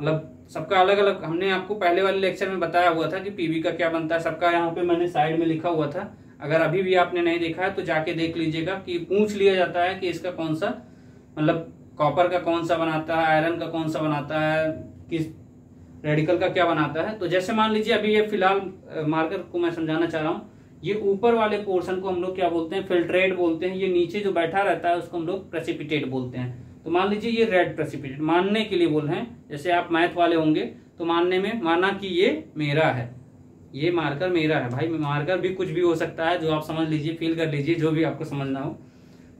मतलब सबका अलग अलग हमने आपको पहले वाले लेक्चर में बताया हुआ था कि पीबी का क्या बनता है सबका यहाँ पे मैंने साइड में लिखा हुआ था अगर अभी भी आपने नहीं देखा है तो जाके देख लीजिएगा कि पूछ लिया जाता है कि इसका कौन सा मतलब कॉपर का कौन सा बनाता है आयरन का कौन सा बनाता है किस रेडिकल का क्या बनाता है तो जैसे मान लीजिए अभी ये फिलहाल मार्कर को मैं समझाना चाह रहा हूँ ये ऊपर वाले पोर्शन को हम लोग क्या बोलते हैं फिल्ट्रेट बोलते हैं ये नीचे जो बैठा रहता है उसको हम लोग प्रेसिपिटेट बोलते हैं तो मान लीजिए ये रेड प्रेसिपिटेट मानने के लिए बोल रहे हैं जैसे आप मैथ वाले होंगे तो मानने में माना कि ये मेरा है ये मार्कर मेरा है भाई मार्कर भी कुछ भी हो सकता है जो आप समझ लीजिए फील कर लीजिए जो भी आपको समझना हो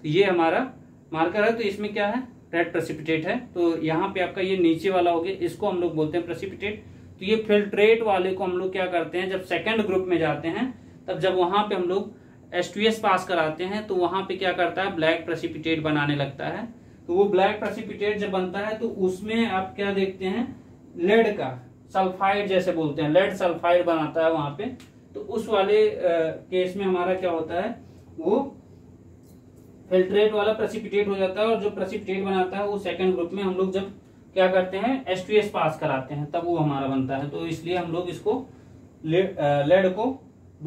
तो ये हमारा मार्कर है तो इसमें क्या है रेड प्रेसिपिटेट है तो यहाँ पे आपका ये नीचे वाला हो गया इसको हम लोग बोलते हैं प्रेसिपिटेट तो ये फिल्ट्रेट वाले को हम लोग क्या करते हैं जब सेकेंड ग्रुप में जाते हैं तब जब वहां पे हम लोग एस पास कराते हैं तो वहां पे क्या करता है ब्लैक प्रेसिपिटेट बनाने लगता है तो वो ब्लैक प्रेसिपिटेट जब बनता है तो उसमें आप क्या देखते हैं लेड का सल्फाइड जैसे बोलते हैं लेड सल्फाइड बनाता है वहां पे तो उस वाले केस में हमारा क्या होता है वो फिल्ट्रेट वाला प्रेसिपिटेट हो जाता है और जो प्रेसिपिटेट बनाता है वो सेकंड ग्रुप में हम लोग जब क्या करते हैं एस पास कराते हैं तब वो हमारा बनता है तो इसलिए हम लोग इसको लेड, को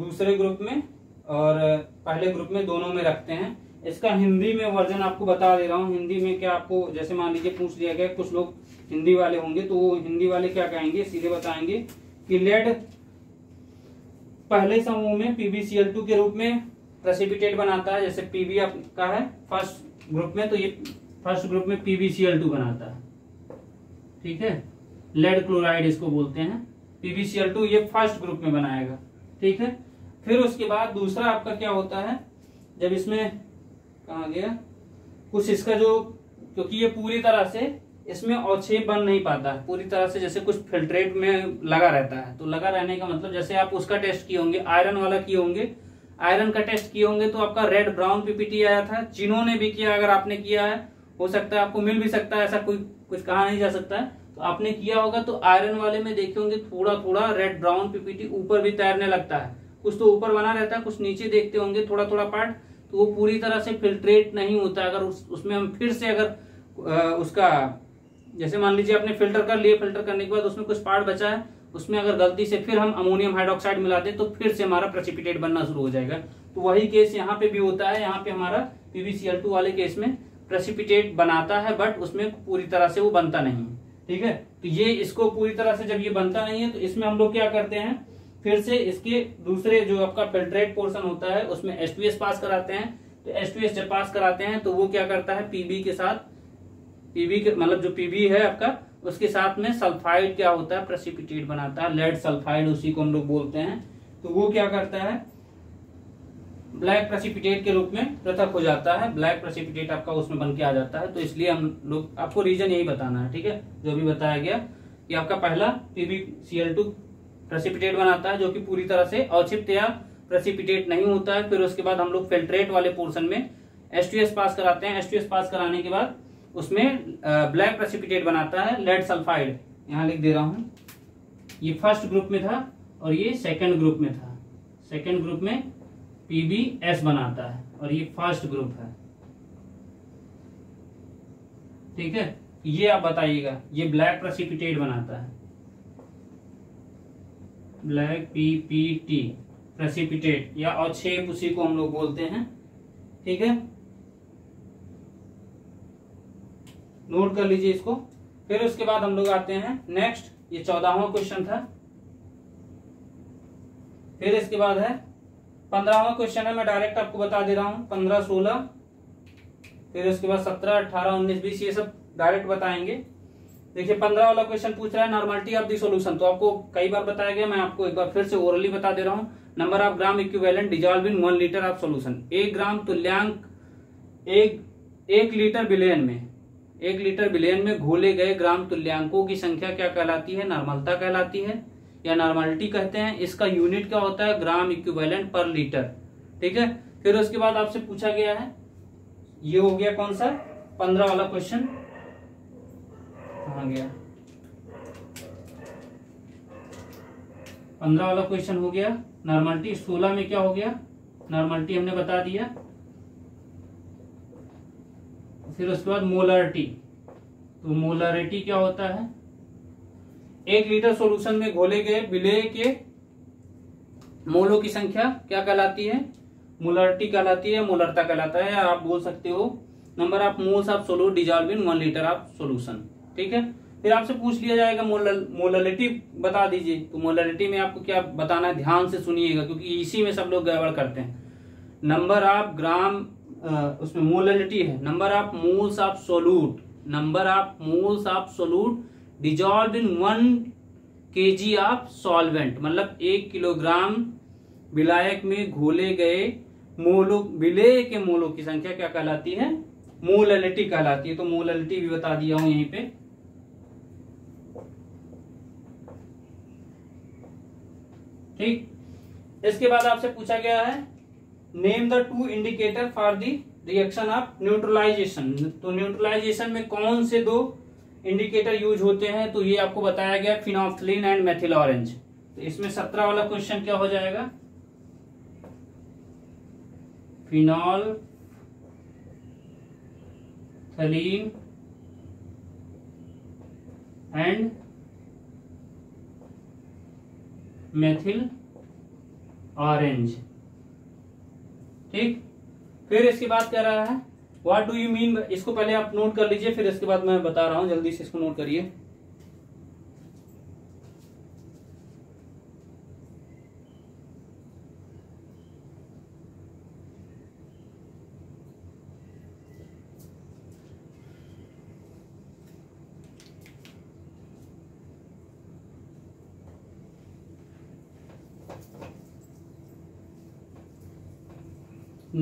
दूसरे ग्रुप में और पहले ग्रुप में दोनों में रखते हैं इसका हिंदी में वर्जन आपको बता दे रहा हूँ हिंदी में क्या आपको जैसे मान लीजिए पूछ लिया गया कुछ लोग हिंदी वाले होंगे तो वो हिंदी वाले क्या कहेंगे सीधे बताएंगे कि लेड पहले समूह में पीबीसीएल के रूप में प्रेसिपिटेट बनाता है जैसे पीवी आपका है फर्स्ट ग्रुप में तो ये फर्स्ट ग्रुप में पीवीसीएल टू बनाता है ठीक है लेड क्लोराइड इसको बोलते हैं पीवीसीएल टू ये फर्स्ट ग्रुप में बनाएगा ठीक है फिर उसके बाद दूसरा आपका क्या होता है जब इसमें कहा गया कुछ इसका जो क्योंकि ये पूरी तरह से इसमें औक्षेप बन नहीं पाता है पूरी तरह से जैसे कुछ फिल्ट्रेट में लगा रहता है तो लगा रहने का मतलब जैसे आप उसका टेस्ट किए होंगे आयरन वाला किए होंगे आयरन का टेस्ट किए होंगे तो आपका रेड ब्राउन पीपीटी आया था चीनों ने भी किया अगर आपने किया है हो सकता है आपको मिल भी सकता है ऐसा कोई कुछ कहा नहीं जा सकता है तो आपने किया होगा तो आयरन वाले में देखे होंगे थोड़ा थोड़ा रेड ब्राउन पीपीटी ऊपर भी तैरने लगता है कुछ तो ऊपर बना रहता है कुछ नीचे देखते होंगे थोड़ा थोड़ा पार्ट तो वो पूरी तरह से फिल्ट्रेट नहीं होता अगर उस, उसमें हम फिर से अगर आ, उसका जैसे मान लीजिए आपने फिल्टर कर लिए फिल्टर करने के बाद उसमें कुछ पार्ट बचा है उसमें अगर गलती से फिर हम अमोनियम हाइड्रोक्साइड मिला दें तो फिर से हमारा प्रेसिपिटेट बनना शुरू हो जाएगा तो वही केस यहाँ पे भी होता है यहाँ पे हमारा पीवीसीएल वाले केस में प्रेसिपिटेट बनाता है बट उसमें पूरी तरह से वो बनता नहीं है ठीक है तो ये इसको पूरी तरह से जब ये बनता नहीं है तो इसमें हम लोग क्या करते हैं फिर से इसके दूसरे जो आपका फिल्ट्रेट पोर्सन होता है उसमें एस पास कराते हैं तो एस जब पास कराते हैं तो वो क्या करता है पीबी के साथ पीबी मतलब जो पीबी है आपका उसके साथ में सल्फाइड क्या होता है प्रेसिपिटेट बनाता है लेड सल्फाइड उसी को हम लोग बोलते हैं तो वो क्या करता है ब्लैक प्रेसिपिटेट के रूप में पृथक हो जाता है ब्लैक प्रेसिपिटेट आपका उसमें बन के आ जाता है तो इसलिए हम लोग आपको रीजन यही बताना है ठीक है जो भी बताया गया कि आपका पहला पीबीसीएल टू प्रेसिपिटेट बनाता है जो कि पूरी तरह से अवक्षिप्त या प्रेसिपिटेट नहीं होता है फिर उसके बाद हम लोग फिल्ट्रेट वाले पोर्शन में एस पास कराते हैं एस पास कराने के बाद उसमें ब्लैक प्रेसिपिटेट बनाता है लेड सल्फाइड यहां लिख दे रहा हूं ये फर्स्ट ग्रुप में था और ये सेकंड ग्रुप में था सेकंड ग्रुप में पीबीएस बनाता है और ये फर्स्ट ग्रुप है ठीक है ये आप बताइएगा ये ब्लैक प्रेसिपिटेट बनाता है ब्लैक पीपीटी प्रेसिपिटेट या अवक्षेप उसी को हम लोग बोलते हैं ठीक है नोट कर लीजिए इसको फिर उसके बाद हम लोग आते हैं नेक्स्ट ये चौदहवा क्वेश्चन था फिर इसके बाद है पंद्रहवा क्वेश्चन है मैं डायरेक्ट आपको बता दे रहा हूँ पंद्रह सोलह फिर उसके बाद सत्रह अठारह उन्नीस बीस ये सब डायरेक्ट बताएंगे देखिए पंद्रह वाला क्वेश्चन पूछ रहा है नॉर्मलिटी ऑफ दी सोल्यूशन तो आपको कई बार बताया गया मैं आपको एक बार फिर से ओरली बता दे रहा हूँ number of gram equivalent dissolve in one litre of solution एक ग्राम तुल्यांक एक एक लीटर बिलियन में एक लीटर विलयन में घोले गए ग्राम तुल्यांकों की संख्या क्या कहलाती है नॉर्मलता कहलाती है या नॉर्मलिटी कहते हैं इसका यूनिट क्या होता है ग्राम इक्विवेलेंट पर लीटर ठीक है फिर उसके बाद आपसे पूछा गया है ये हो गया कौन सा पंद्रह वाला क्वेश्चन कहा गया पंद्रह वाला क्वेश्चन हो गया नॉर्मलिटी सोलह में क्या हो गया नॉर्मलिटी हमने बता दिया फिर उसके बाद मोलरिटी तो मोलरिटी क्या होता है एक लीटर सॉल्यूशन में घोले गए विलेय के मोलों की संख्या क्या कहलाती है मोलारिटी कहलाती है मोलरता कहलाता है आप बोल सकते हो नंबर आप मोल्स आप solute dissolve in one litre आप सोल्यूशन ठीक है फिर आपसे पूछ लिया जाएगा मोलरिटी बता दीजिए तो मोलरिटी में आपको क्या बताना है ध्यान से सुनिएगा क्योंकि इसी में सब लोग गड़बड़ करते हैं नंबर ऑफ ग्राम उसमें मोलिटी है number of moles of solute number of moles of solute dissolve in one K G of solvent मतलब एक किलोग्राम विलायक में घोले गए मोलो विले के मोलो की संख्या क्या कहलाती है मोलिटी कहलाती है तो मोलिटी भी बता दिया हूं यहीं पे ठीक इसके बाद आपसे पूछा गया है name the two indicator for the reaction of neutralization तो न्यूट्रलाइजेशन में कौन से दो इंडिकेटर यूज होते हैं तो ये आपको बताया गया फिनोफ्थलिन एंड मेथिल ऑरेंज तो इसमें सत्रह वाला क्वेश्चन क्या हो जाएगा phenolphthalein and methyl orange ठीक फिर इसके बाद कह रहा है वाट डू यू मीन इसको पहले आप नोट कर लीजिए फिर इसके बाद मैं बता रहा हूं जल्दी से इसको नोट करिए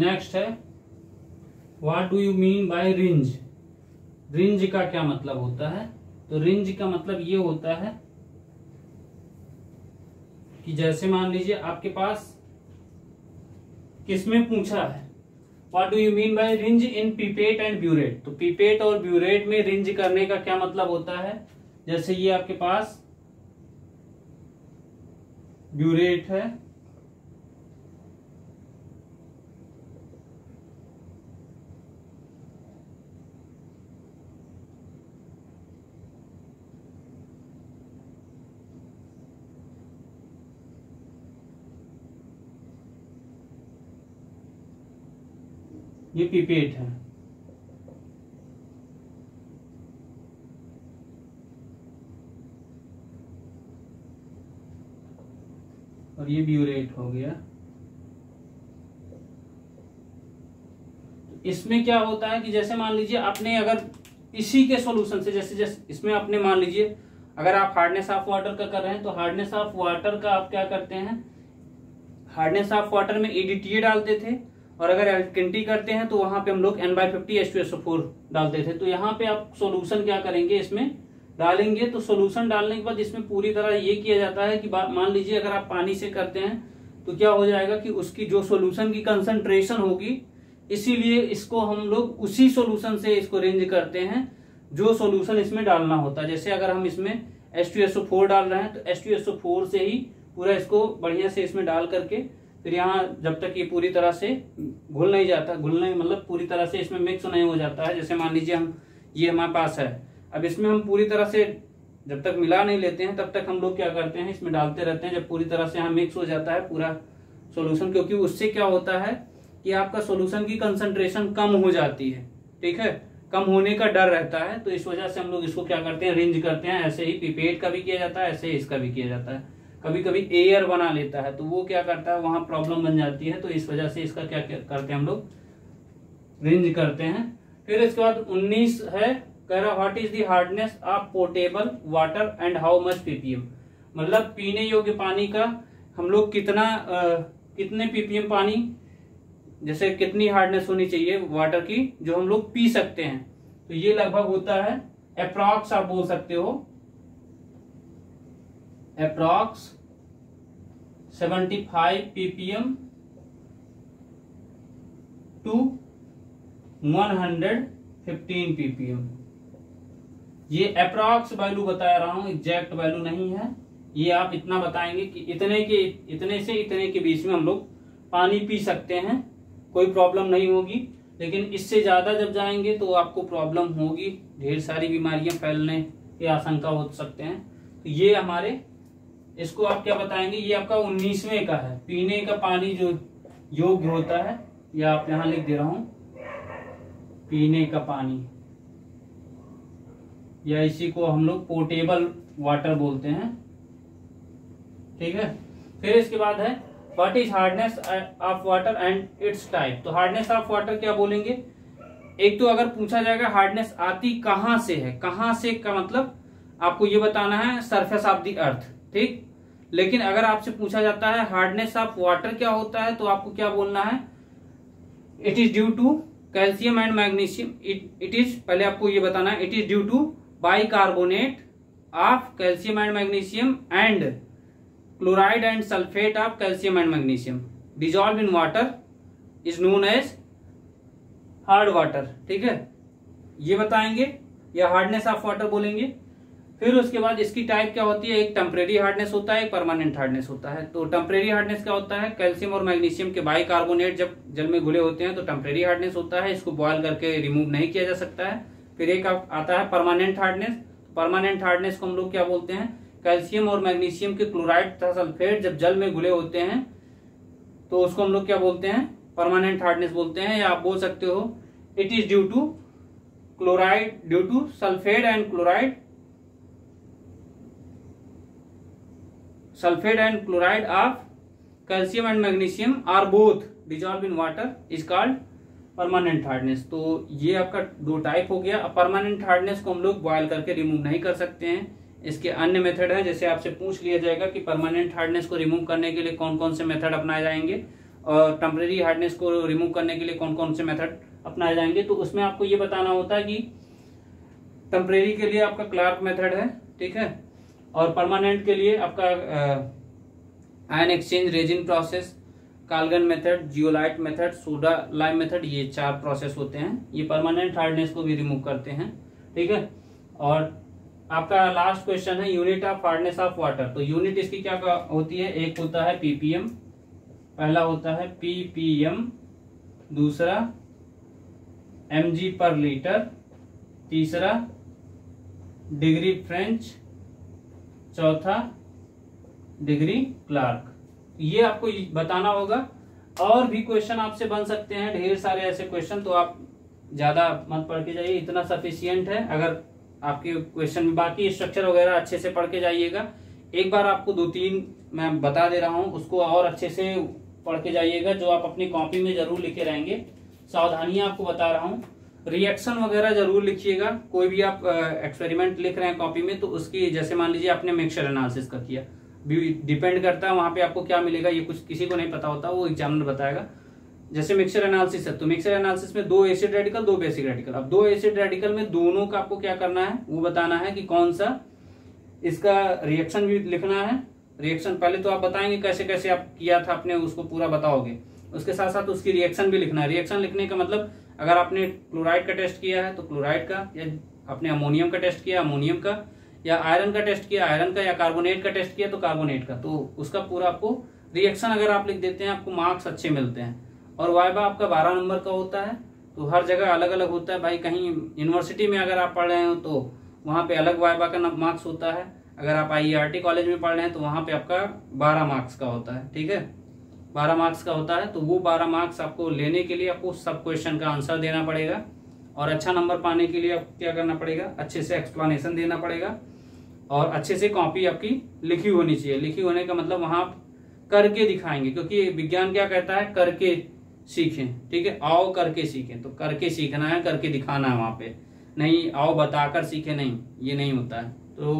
नेक्स्ट है what do you mean by rinse rinse का क्या मतलब होता है तो रिंज का मतलब ये होता है कि जैसे मान लीजिए आपके पास किसमें पूछा है what do you mean by rinse in pipette and burette तो पीपेट और ब्यूरेट में रिंज करने का क्या मतलब होता है जैसे ये आपके पास ब्यूरेट है ये पीपेट है और ये ब्यूरेट हो गया तो इसमें क्या होता है कि जैसे मान लीजिए आपने अगर इसी के सॉल्यूशन से जैसे जैसे इसमें आपने मान लीजिए अगर आप हार्डनेस ऑफ वाटर का कर रहे हैं तो हार्डनेस ऑफ वाटर का आप क्या करते हैं हार्डनेस ऑफ वाटर में ईडीटीए डालते थे और अगर एल्केंटी करते हैं तो वहां पे हम लोग N by fifty H two four डालते थे तो यहाँ पे आप सोल्यूशन क्या करेंगे इसमें डालेंगे तो सोल्यूशन डालने के बाद इसमें पूरी तरह ये किया जाता है कि मान लीजिए अगर आप पानी से करते हैं तो क्या हो जाएगा कि उसकी जो सोल्यूशन की कंसेंट्रेशन होगी इसीलिए इसको हम लोग उसी सोल्यूशन से इसको रेंज करते हैं जो सोल्यूशन इसमें डालना होता है जैसे अगर हम इसमें एस फोर डाल रहे हैं तो एस फोर से ही पूरा इसको बढ़िया से इसमें डाल करके फिर यहाँ जब तक ये पूरी तरह से घुल नहीं जाता घुल नहीं मतलब पूरी तरह से इसमें मिक्स नहीं हो जाता है जैसे मान लीजिए हम ये हमारे पास है अब इसमें हम पूरी तरह से जब तक मिला नहीं लेते हैं तब तक हम लोग क्या करते हैं इसमें डालते रहते हैं जब पूरी तरह से यहाँ मिक्स हो जाता है पूरा सोल्यूशन क्योंकि उससे क्या होता है कि आपका सोल्यूशन की कंसेंट्रेशन कम हो जाती है ठीक है कम होने का डर रहता है तो इस वजह से हम लोग इसको क्या करते हैं रिंज करते हैं ऐसे ही पीपेड का भी किया जाता है ऐसे ही इसका भी किया जाता है कभी कभी एयर बना लेता है तो वो क्या करता है वहां प्रॉब्लम बन जाती है तो इस वजह से इसका क्या करते हैं हम लोग रेंज करते हैं फिर इसके बाद 19 है कह रहा what is the hardness of portable water and how much PPM मतलब पीने योग्य पानी का हम लोग कितना आ, कितने पीपीएम पानी जैसे कितनी हार्डनेस होनी चाहिए वाटर की जो हम लोग पी सकते हैं तो ये लगभग होता है अप्रॉक्स आप बोल सकते हो अप्रॉक्स 75 ppm to 115 पीपीएम ये अप्रॉक्स वैल्यू बता रहा हूं एग्जैक्ट वैल्यू नहीं है ये आप इतना बताएंगे कि इतने के इतने से इतने के बीच में हम लोग पानी पी सकते हैं कोई प्रॉब्लम नहीं होगी लेकिन इससे ज़्यादा जब जाएंगे तो आपको प्रॉब्लम होगी ढेर सारी बीमारियां फैलने की आशंका हो सकते हैं तो ये हमारे इसको आप क्या बताएंगे ये आपका उन्नीसवें का है पीने का पानी जो योग्य होता है या आप यहां लिख दे रहा हूं पीने का पानी या इसी को हम लोग पोर्टेबल वाटर बोलते हैं ठीक है फिर इसके बाद है what is hardness of water and its type तो हार्डनेस ऑफ वाटर क्या बोलेंगे एक तो अगर पूछा जाएगा हार्डनेस आती कहां से है कहां से का मतलब आपको ये बताना है सरफेस ऑफ दी अर्थ ठीक लेकिन अगर आपसे पूछा जाता है हार्डनेस ऑफ वाटर क्या होता है तो आपको क्या बोलना है it is due to calcium and magnesium it is पहले आपको ये बताना है it is due to bicarbonate of calcium and magnesium and chloride and sulphate of calcium and magnesium dissolve in water is known as hard water ठीक है ये बताएंगे या हार्डनेस ऑफ वाटर बोलेंगे फिर उसके बाद इसकी टाइप क्या होती है एक टेम्परेरी हार्डनेस होता है एक परमानेंट हार्डनेस होता है तो टेम्परेरी हार्डनेस क्या होता है कैल्शियम और मैग्नीशियम के बाई कार्बोनेट जब जल में घुले होते हैं तो टेम्परेरी हार्डनेस होता है इसको बॉयल करके रिमूव नहीं किया जा सकता है फिर एक आता है परमानेंट हार्डनेस परमानेंट हार्डनेस को हम लोग क्या बोलते हैं कैल्शियम और मैग्नीशियम के क्लोराइड तथा सल्फेट जब जल में घुले होते हैं तो उसको हम लोग क्या बोलते हैं परमानेंट हार्डनेस बोलते हैं या आप बोल सकते हो it is due to chloride due to sulphate and chloride sulphate and chloride of calcium and magnesium are both dissolve in water is called permanent hardness तो ये आपका दो टाइप हो गया अब परमानेंट हार्डनेस को हम लोग बॉयल करके रिमूव नहीं कर सकते हैं इसके अन्य मेथड हैं जैसे आपसे पूछ लिया जाएगा कि परमानेंट हार्डनेस को रिमूव करने के लिए कौन कौन से मेथड अपनाए जाएंगे और टेम्प्रेरी हार्डनेस को रिमूव करने के लिए कौन कौन से मेथड अपनाए जाएंगे तो उसमें आपको ये बताना होता है कि टेम्प्रेरी के लिए आपका क्लार्क मेथड है ठीक है और परमानेंट के लिए आपका ion exchange resin process Calgon method zeolite method soda lime method ये चार प्रोसेस होते हैं ये परमानेंट हार्डनेस को भी रिमूव करते हैं ठीक है और आपका लास्ट क्वेश्चन है unit of hardness of water तो यूनिट इसकी क्या होती है एक होता है पीपीएम पहला होता है पीपीएम दूसरा एमजी पर लीटर तीसरा डिग्री फ्रेंच चौथा डिग्री क्लार्क ये आपको बताना होगा और भी क्वेश्चन आपसे बन सकते हैं ढेर सारे ऐसे क्वेश्चन तो आप ज्यादा मत पढ़ के जाइए इतना सफिशियंट है अगर आपके क्वेश्चन में बाकी स्ट्रक्चर वगैरह अच्छे से पढ़ के जाइएगा एक बार आपको दो तीन मैं बता दे रहा हूँ उसको और अच्छे से पढ़ के जाइएगा जो आप अपनी कॉपी में जरूर लिखे रहेंगे सावधानियां आपको बता रहा हूँ रिएक्शन वगैरह जरूर लिखिएगा कोई भी आप एक्सपेरिमेंट लिख रहे हैं कॉपी में तो उसकी जैसे मान लीजिए आपने मिक्सर एनालिसिस का किया डिपेंड करता है वहां पे आपको क्या मिलेगा ये कुछ किसी को नहीं पता होता वो एग्जामिनर बताएगा जैसे मिक्सर एनालिसिस है तो मिक्सर एनालिसिस में दो एसिड रेडिकल दो बेसिक रेडिकल अब दो एसिड रेडिकल में दोनों का आपको क्या करना है वो बताना है कि कौन सा इसका रिएक्शन भी लिखना है रिएक्शन पहले तो आप बताएंगे कैसे कैसे आप किया था आपने उसको पूरा बताओगे उसके साथ साथ उसकी रिएक्शन भी लिखना है रिएक्शन लिखने का मतलब अगर आपने क्लोराइड का टेस्ट किया है तो क्लोराइड का या आपने अमोनियम का टेस्ट किया अमोनियम का या आयरन का टेस्ट किया आयरन का या कार्बोनेट का टेस्ट किया तो कार्बोनेट का तो उसका पूरा आपको रिएक्शन अगर आप लिख देते हैं आपको मार्क्स अच्छे मिलते हैं और वाइबा आपका बारह नंबर का होता है तो हर जगह अलग अलग होता है भाई कहीं यूनिवर्सिटी में अगर आप पढ़ रहे हो तो वहाँ पे अलग वाइबा का मार्क्स होता है अगर आप आईईआरटी e कॉलेज में पढ़ रहे हैं तो वहाँ पे आपका बारह मार्क्स का होता है ठीक है बारह मार्क्स का होता है तो वो बारह मार्क्स आपको लेने के लिए आपको सब क्वेश्चन का आंसर देना पड़ेगा और अच्छा नंबर पाने के लिए आपको क्या करना पड़ेगा अच्छे से एक्सप्लानेशन देना पड़ेगा और अच्छे से कॉपी आपकी लिखी होनी चाहिए लिखी होने का मतलब वहाँ आप करके दिखाएंगे क्योंकि विज्ञान क्या कहता है करके सीखें ठीक है आओ करके सीखें तो करके सीखना है करके दिखाना है वहाँ पे नहीं आओ बताकर सीखे नहीं ये नहीं होता है तो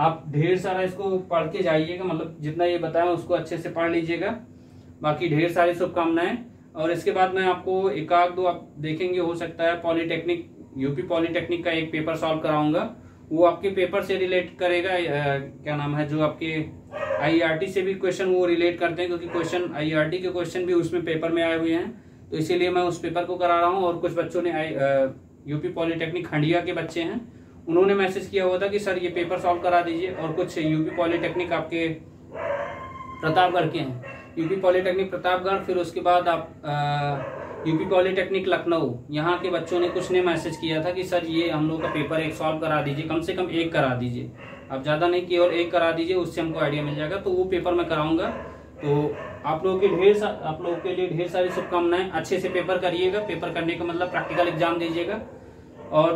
आप ढेर सारा इसको पढ़ के जाइएगा मतलब जितना ये बताया उसको अच्छे से पढ़ लीजिएगा बाकी ढेर सारी शुभकामनाएं और इसके बाद मैं आपको एक आध दो आप देखेंगे हो सकता है पॉलीटेक्निक यूपी पॉलीटेक्निक का एक पेपर सॉल्व कराऊंगा वो आपके पेपर से रिलेट करेगा आ, क्या नाम है जो आपके आईआरटी e से भी क्वेश्चन वो रिलेट करते हैं क्योंकि क्वेश्चन आईआरटी e के क्वेश्चन भी उसमें पेपर में आए हुए हैं तो इसीलिए मैं उस पेपर को करा रहा हूँ और कुछ बच्चों ने यूपी पॉलीटेक्निक खंडिया के बच्चे हैं उन्होंने मैसेज किया हुआ था कि सर ये पेपर सॉल्व करा दीजिए और कुछ यूपी पॉलीटेक्निक आपके प्रतापगढ़ के हैं यूपी पॉलीटेक्निक प्रतापगढ़ फिर उसके बाद आप यूपी पॉलीटेक्निक लखनऊ यहाँ के बच्चों ने कुछ ने मैसेज किया था कि सर ये हम लोग का पेपर एक सॉल्व करा दीजिए कम से कम एक करा दीजिए आप ज़्यादा नहीं केवल एक करा दीजिए उससे हमको आइडिया मिल जाएगा तो वो पेपर मैं कराऊंगा तो आप लोगों के ढेर सा आप लोगों के लिए ढेर सारी शुभकामनाएं अच्छे से पेपर करिएगा पेपर करने का मतलब प्रैक्टिकल एग्जाम दीजिएगा और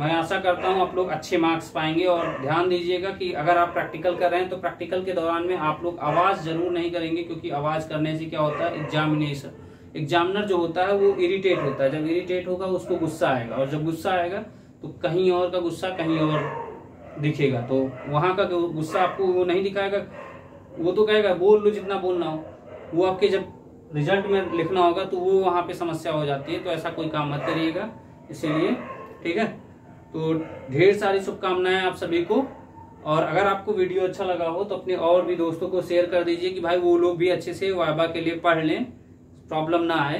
मैं आशा करता हूँ आप लोग अच्छे मार्क्स पाएंगे और ध्यान दीजिएगा कि अगर आप प्रैक्टिकल कर रहे हैं तो प्रैक्टिकल के दौरान में आप लोग आवाज़ जरूर नहीं करेंगे क्योंकि आवाज़ करने से क्या होता है एग्जामिनेशन एग्जामिनर जो होता है वो इरिटेट होता है जब इरिटेट होगा उसको गुस्सा आएगा और जब गुस्सा आएगा तो कहीं और का गुस्सा कहीं और दिखेगा तो वहाँ का गुस्सा आपको वो नहीं दिखाएगा वो तो कहेगा बोल लो जितना बोलना हो वो आपके जब रिजल्ट में लिखना होगा तो वो वहाँ पे समस्या हो जाती है तो ऐसा कोई काम मत करिएगा इसीलिए ठीक है तो ढेर सारी शुभकामनाएं आप सभी को और अगर आपको वीडियो अच्छा लगा हो तो अपने और भी दोस्तों को शेयर कर दीजिए कि भाई वो लोग भी अच्छे से वाइबा के लिए पढ़ लें प्रॉब्लम ना आए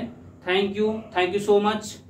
thank you thank you so much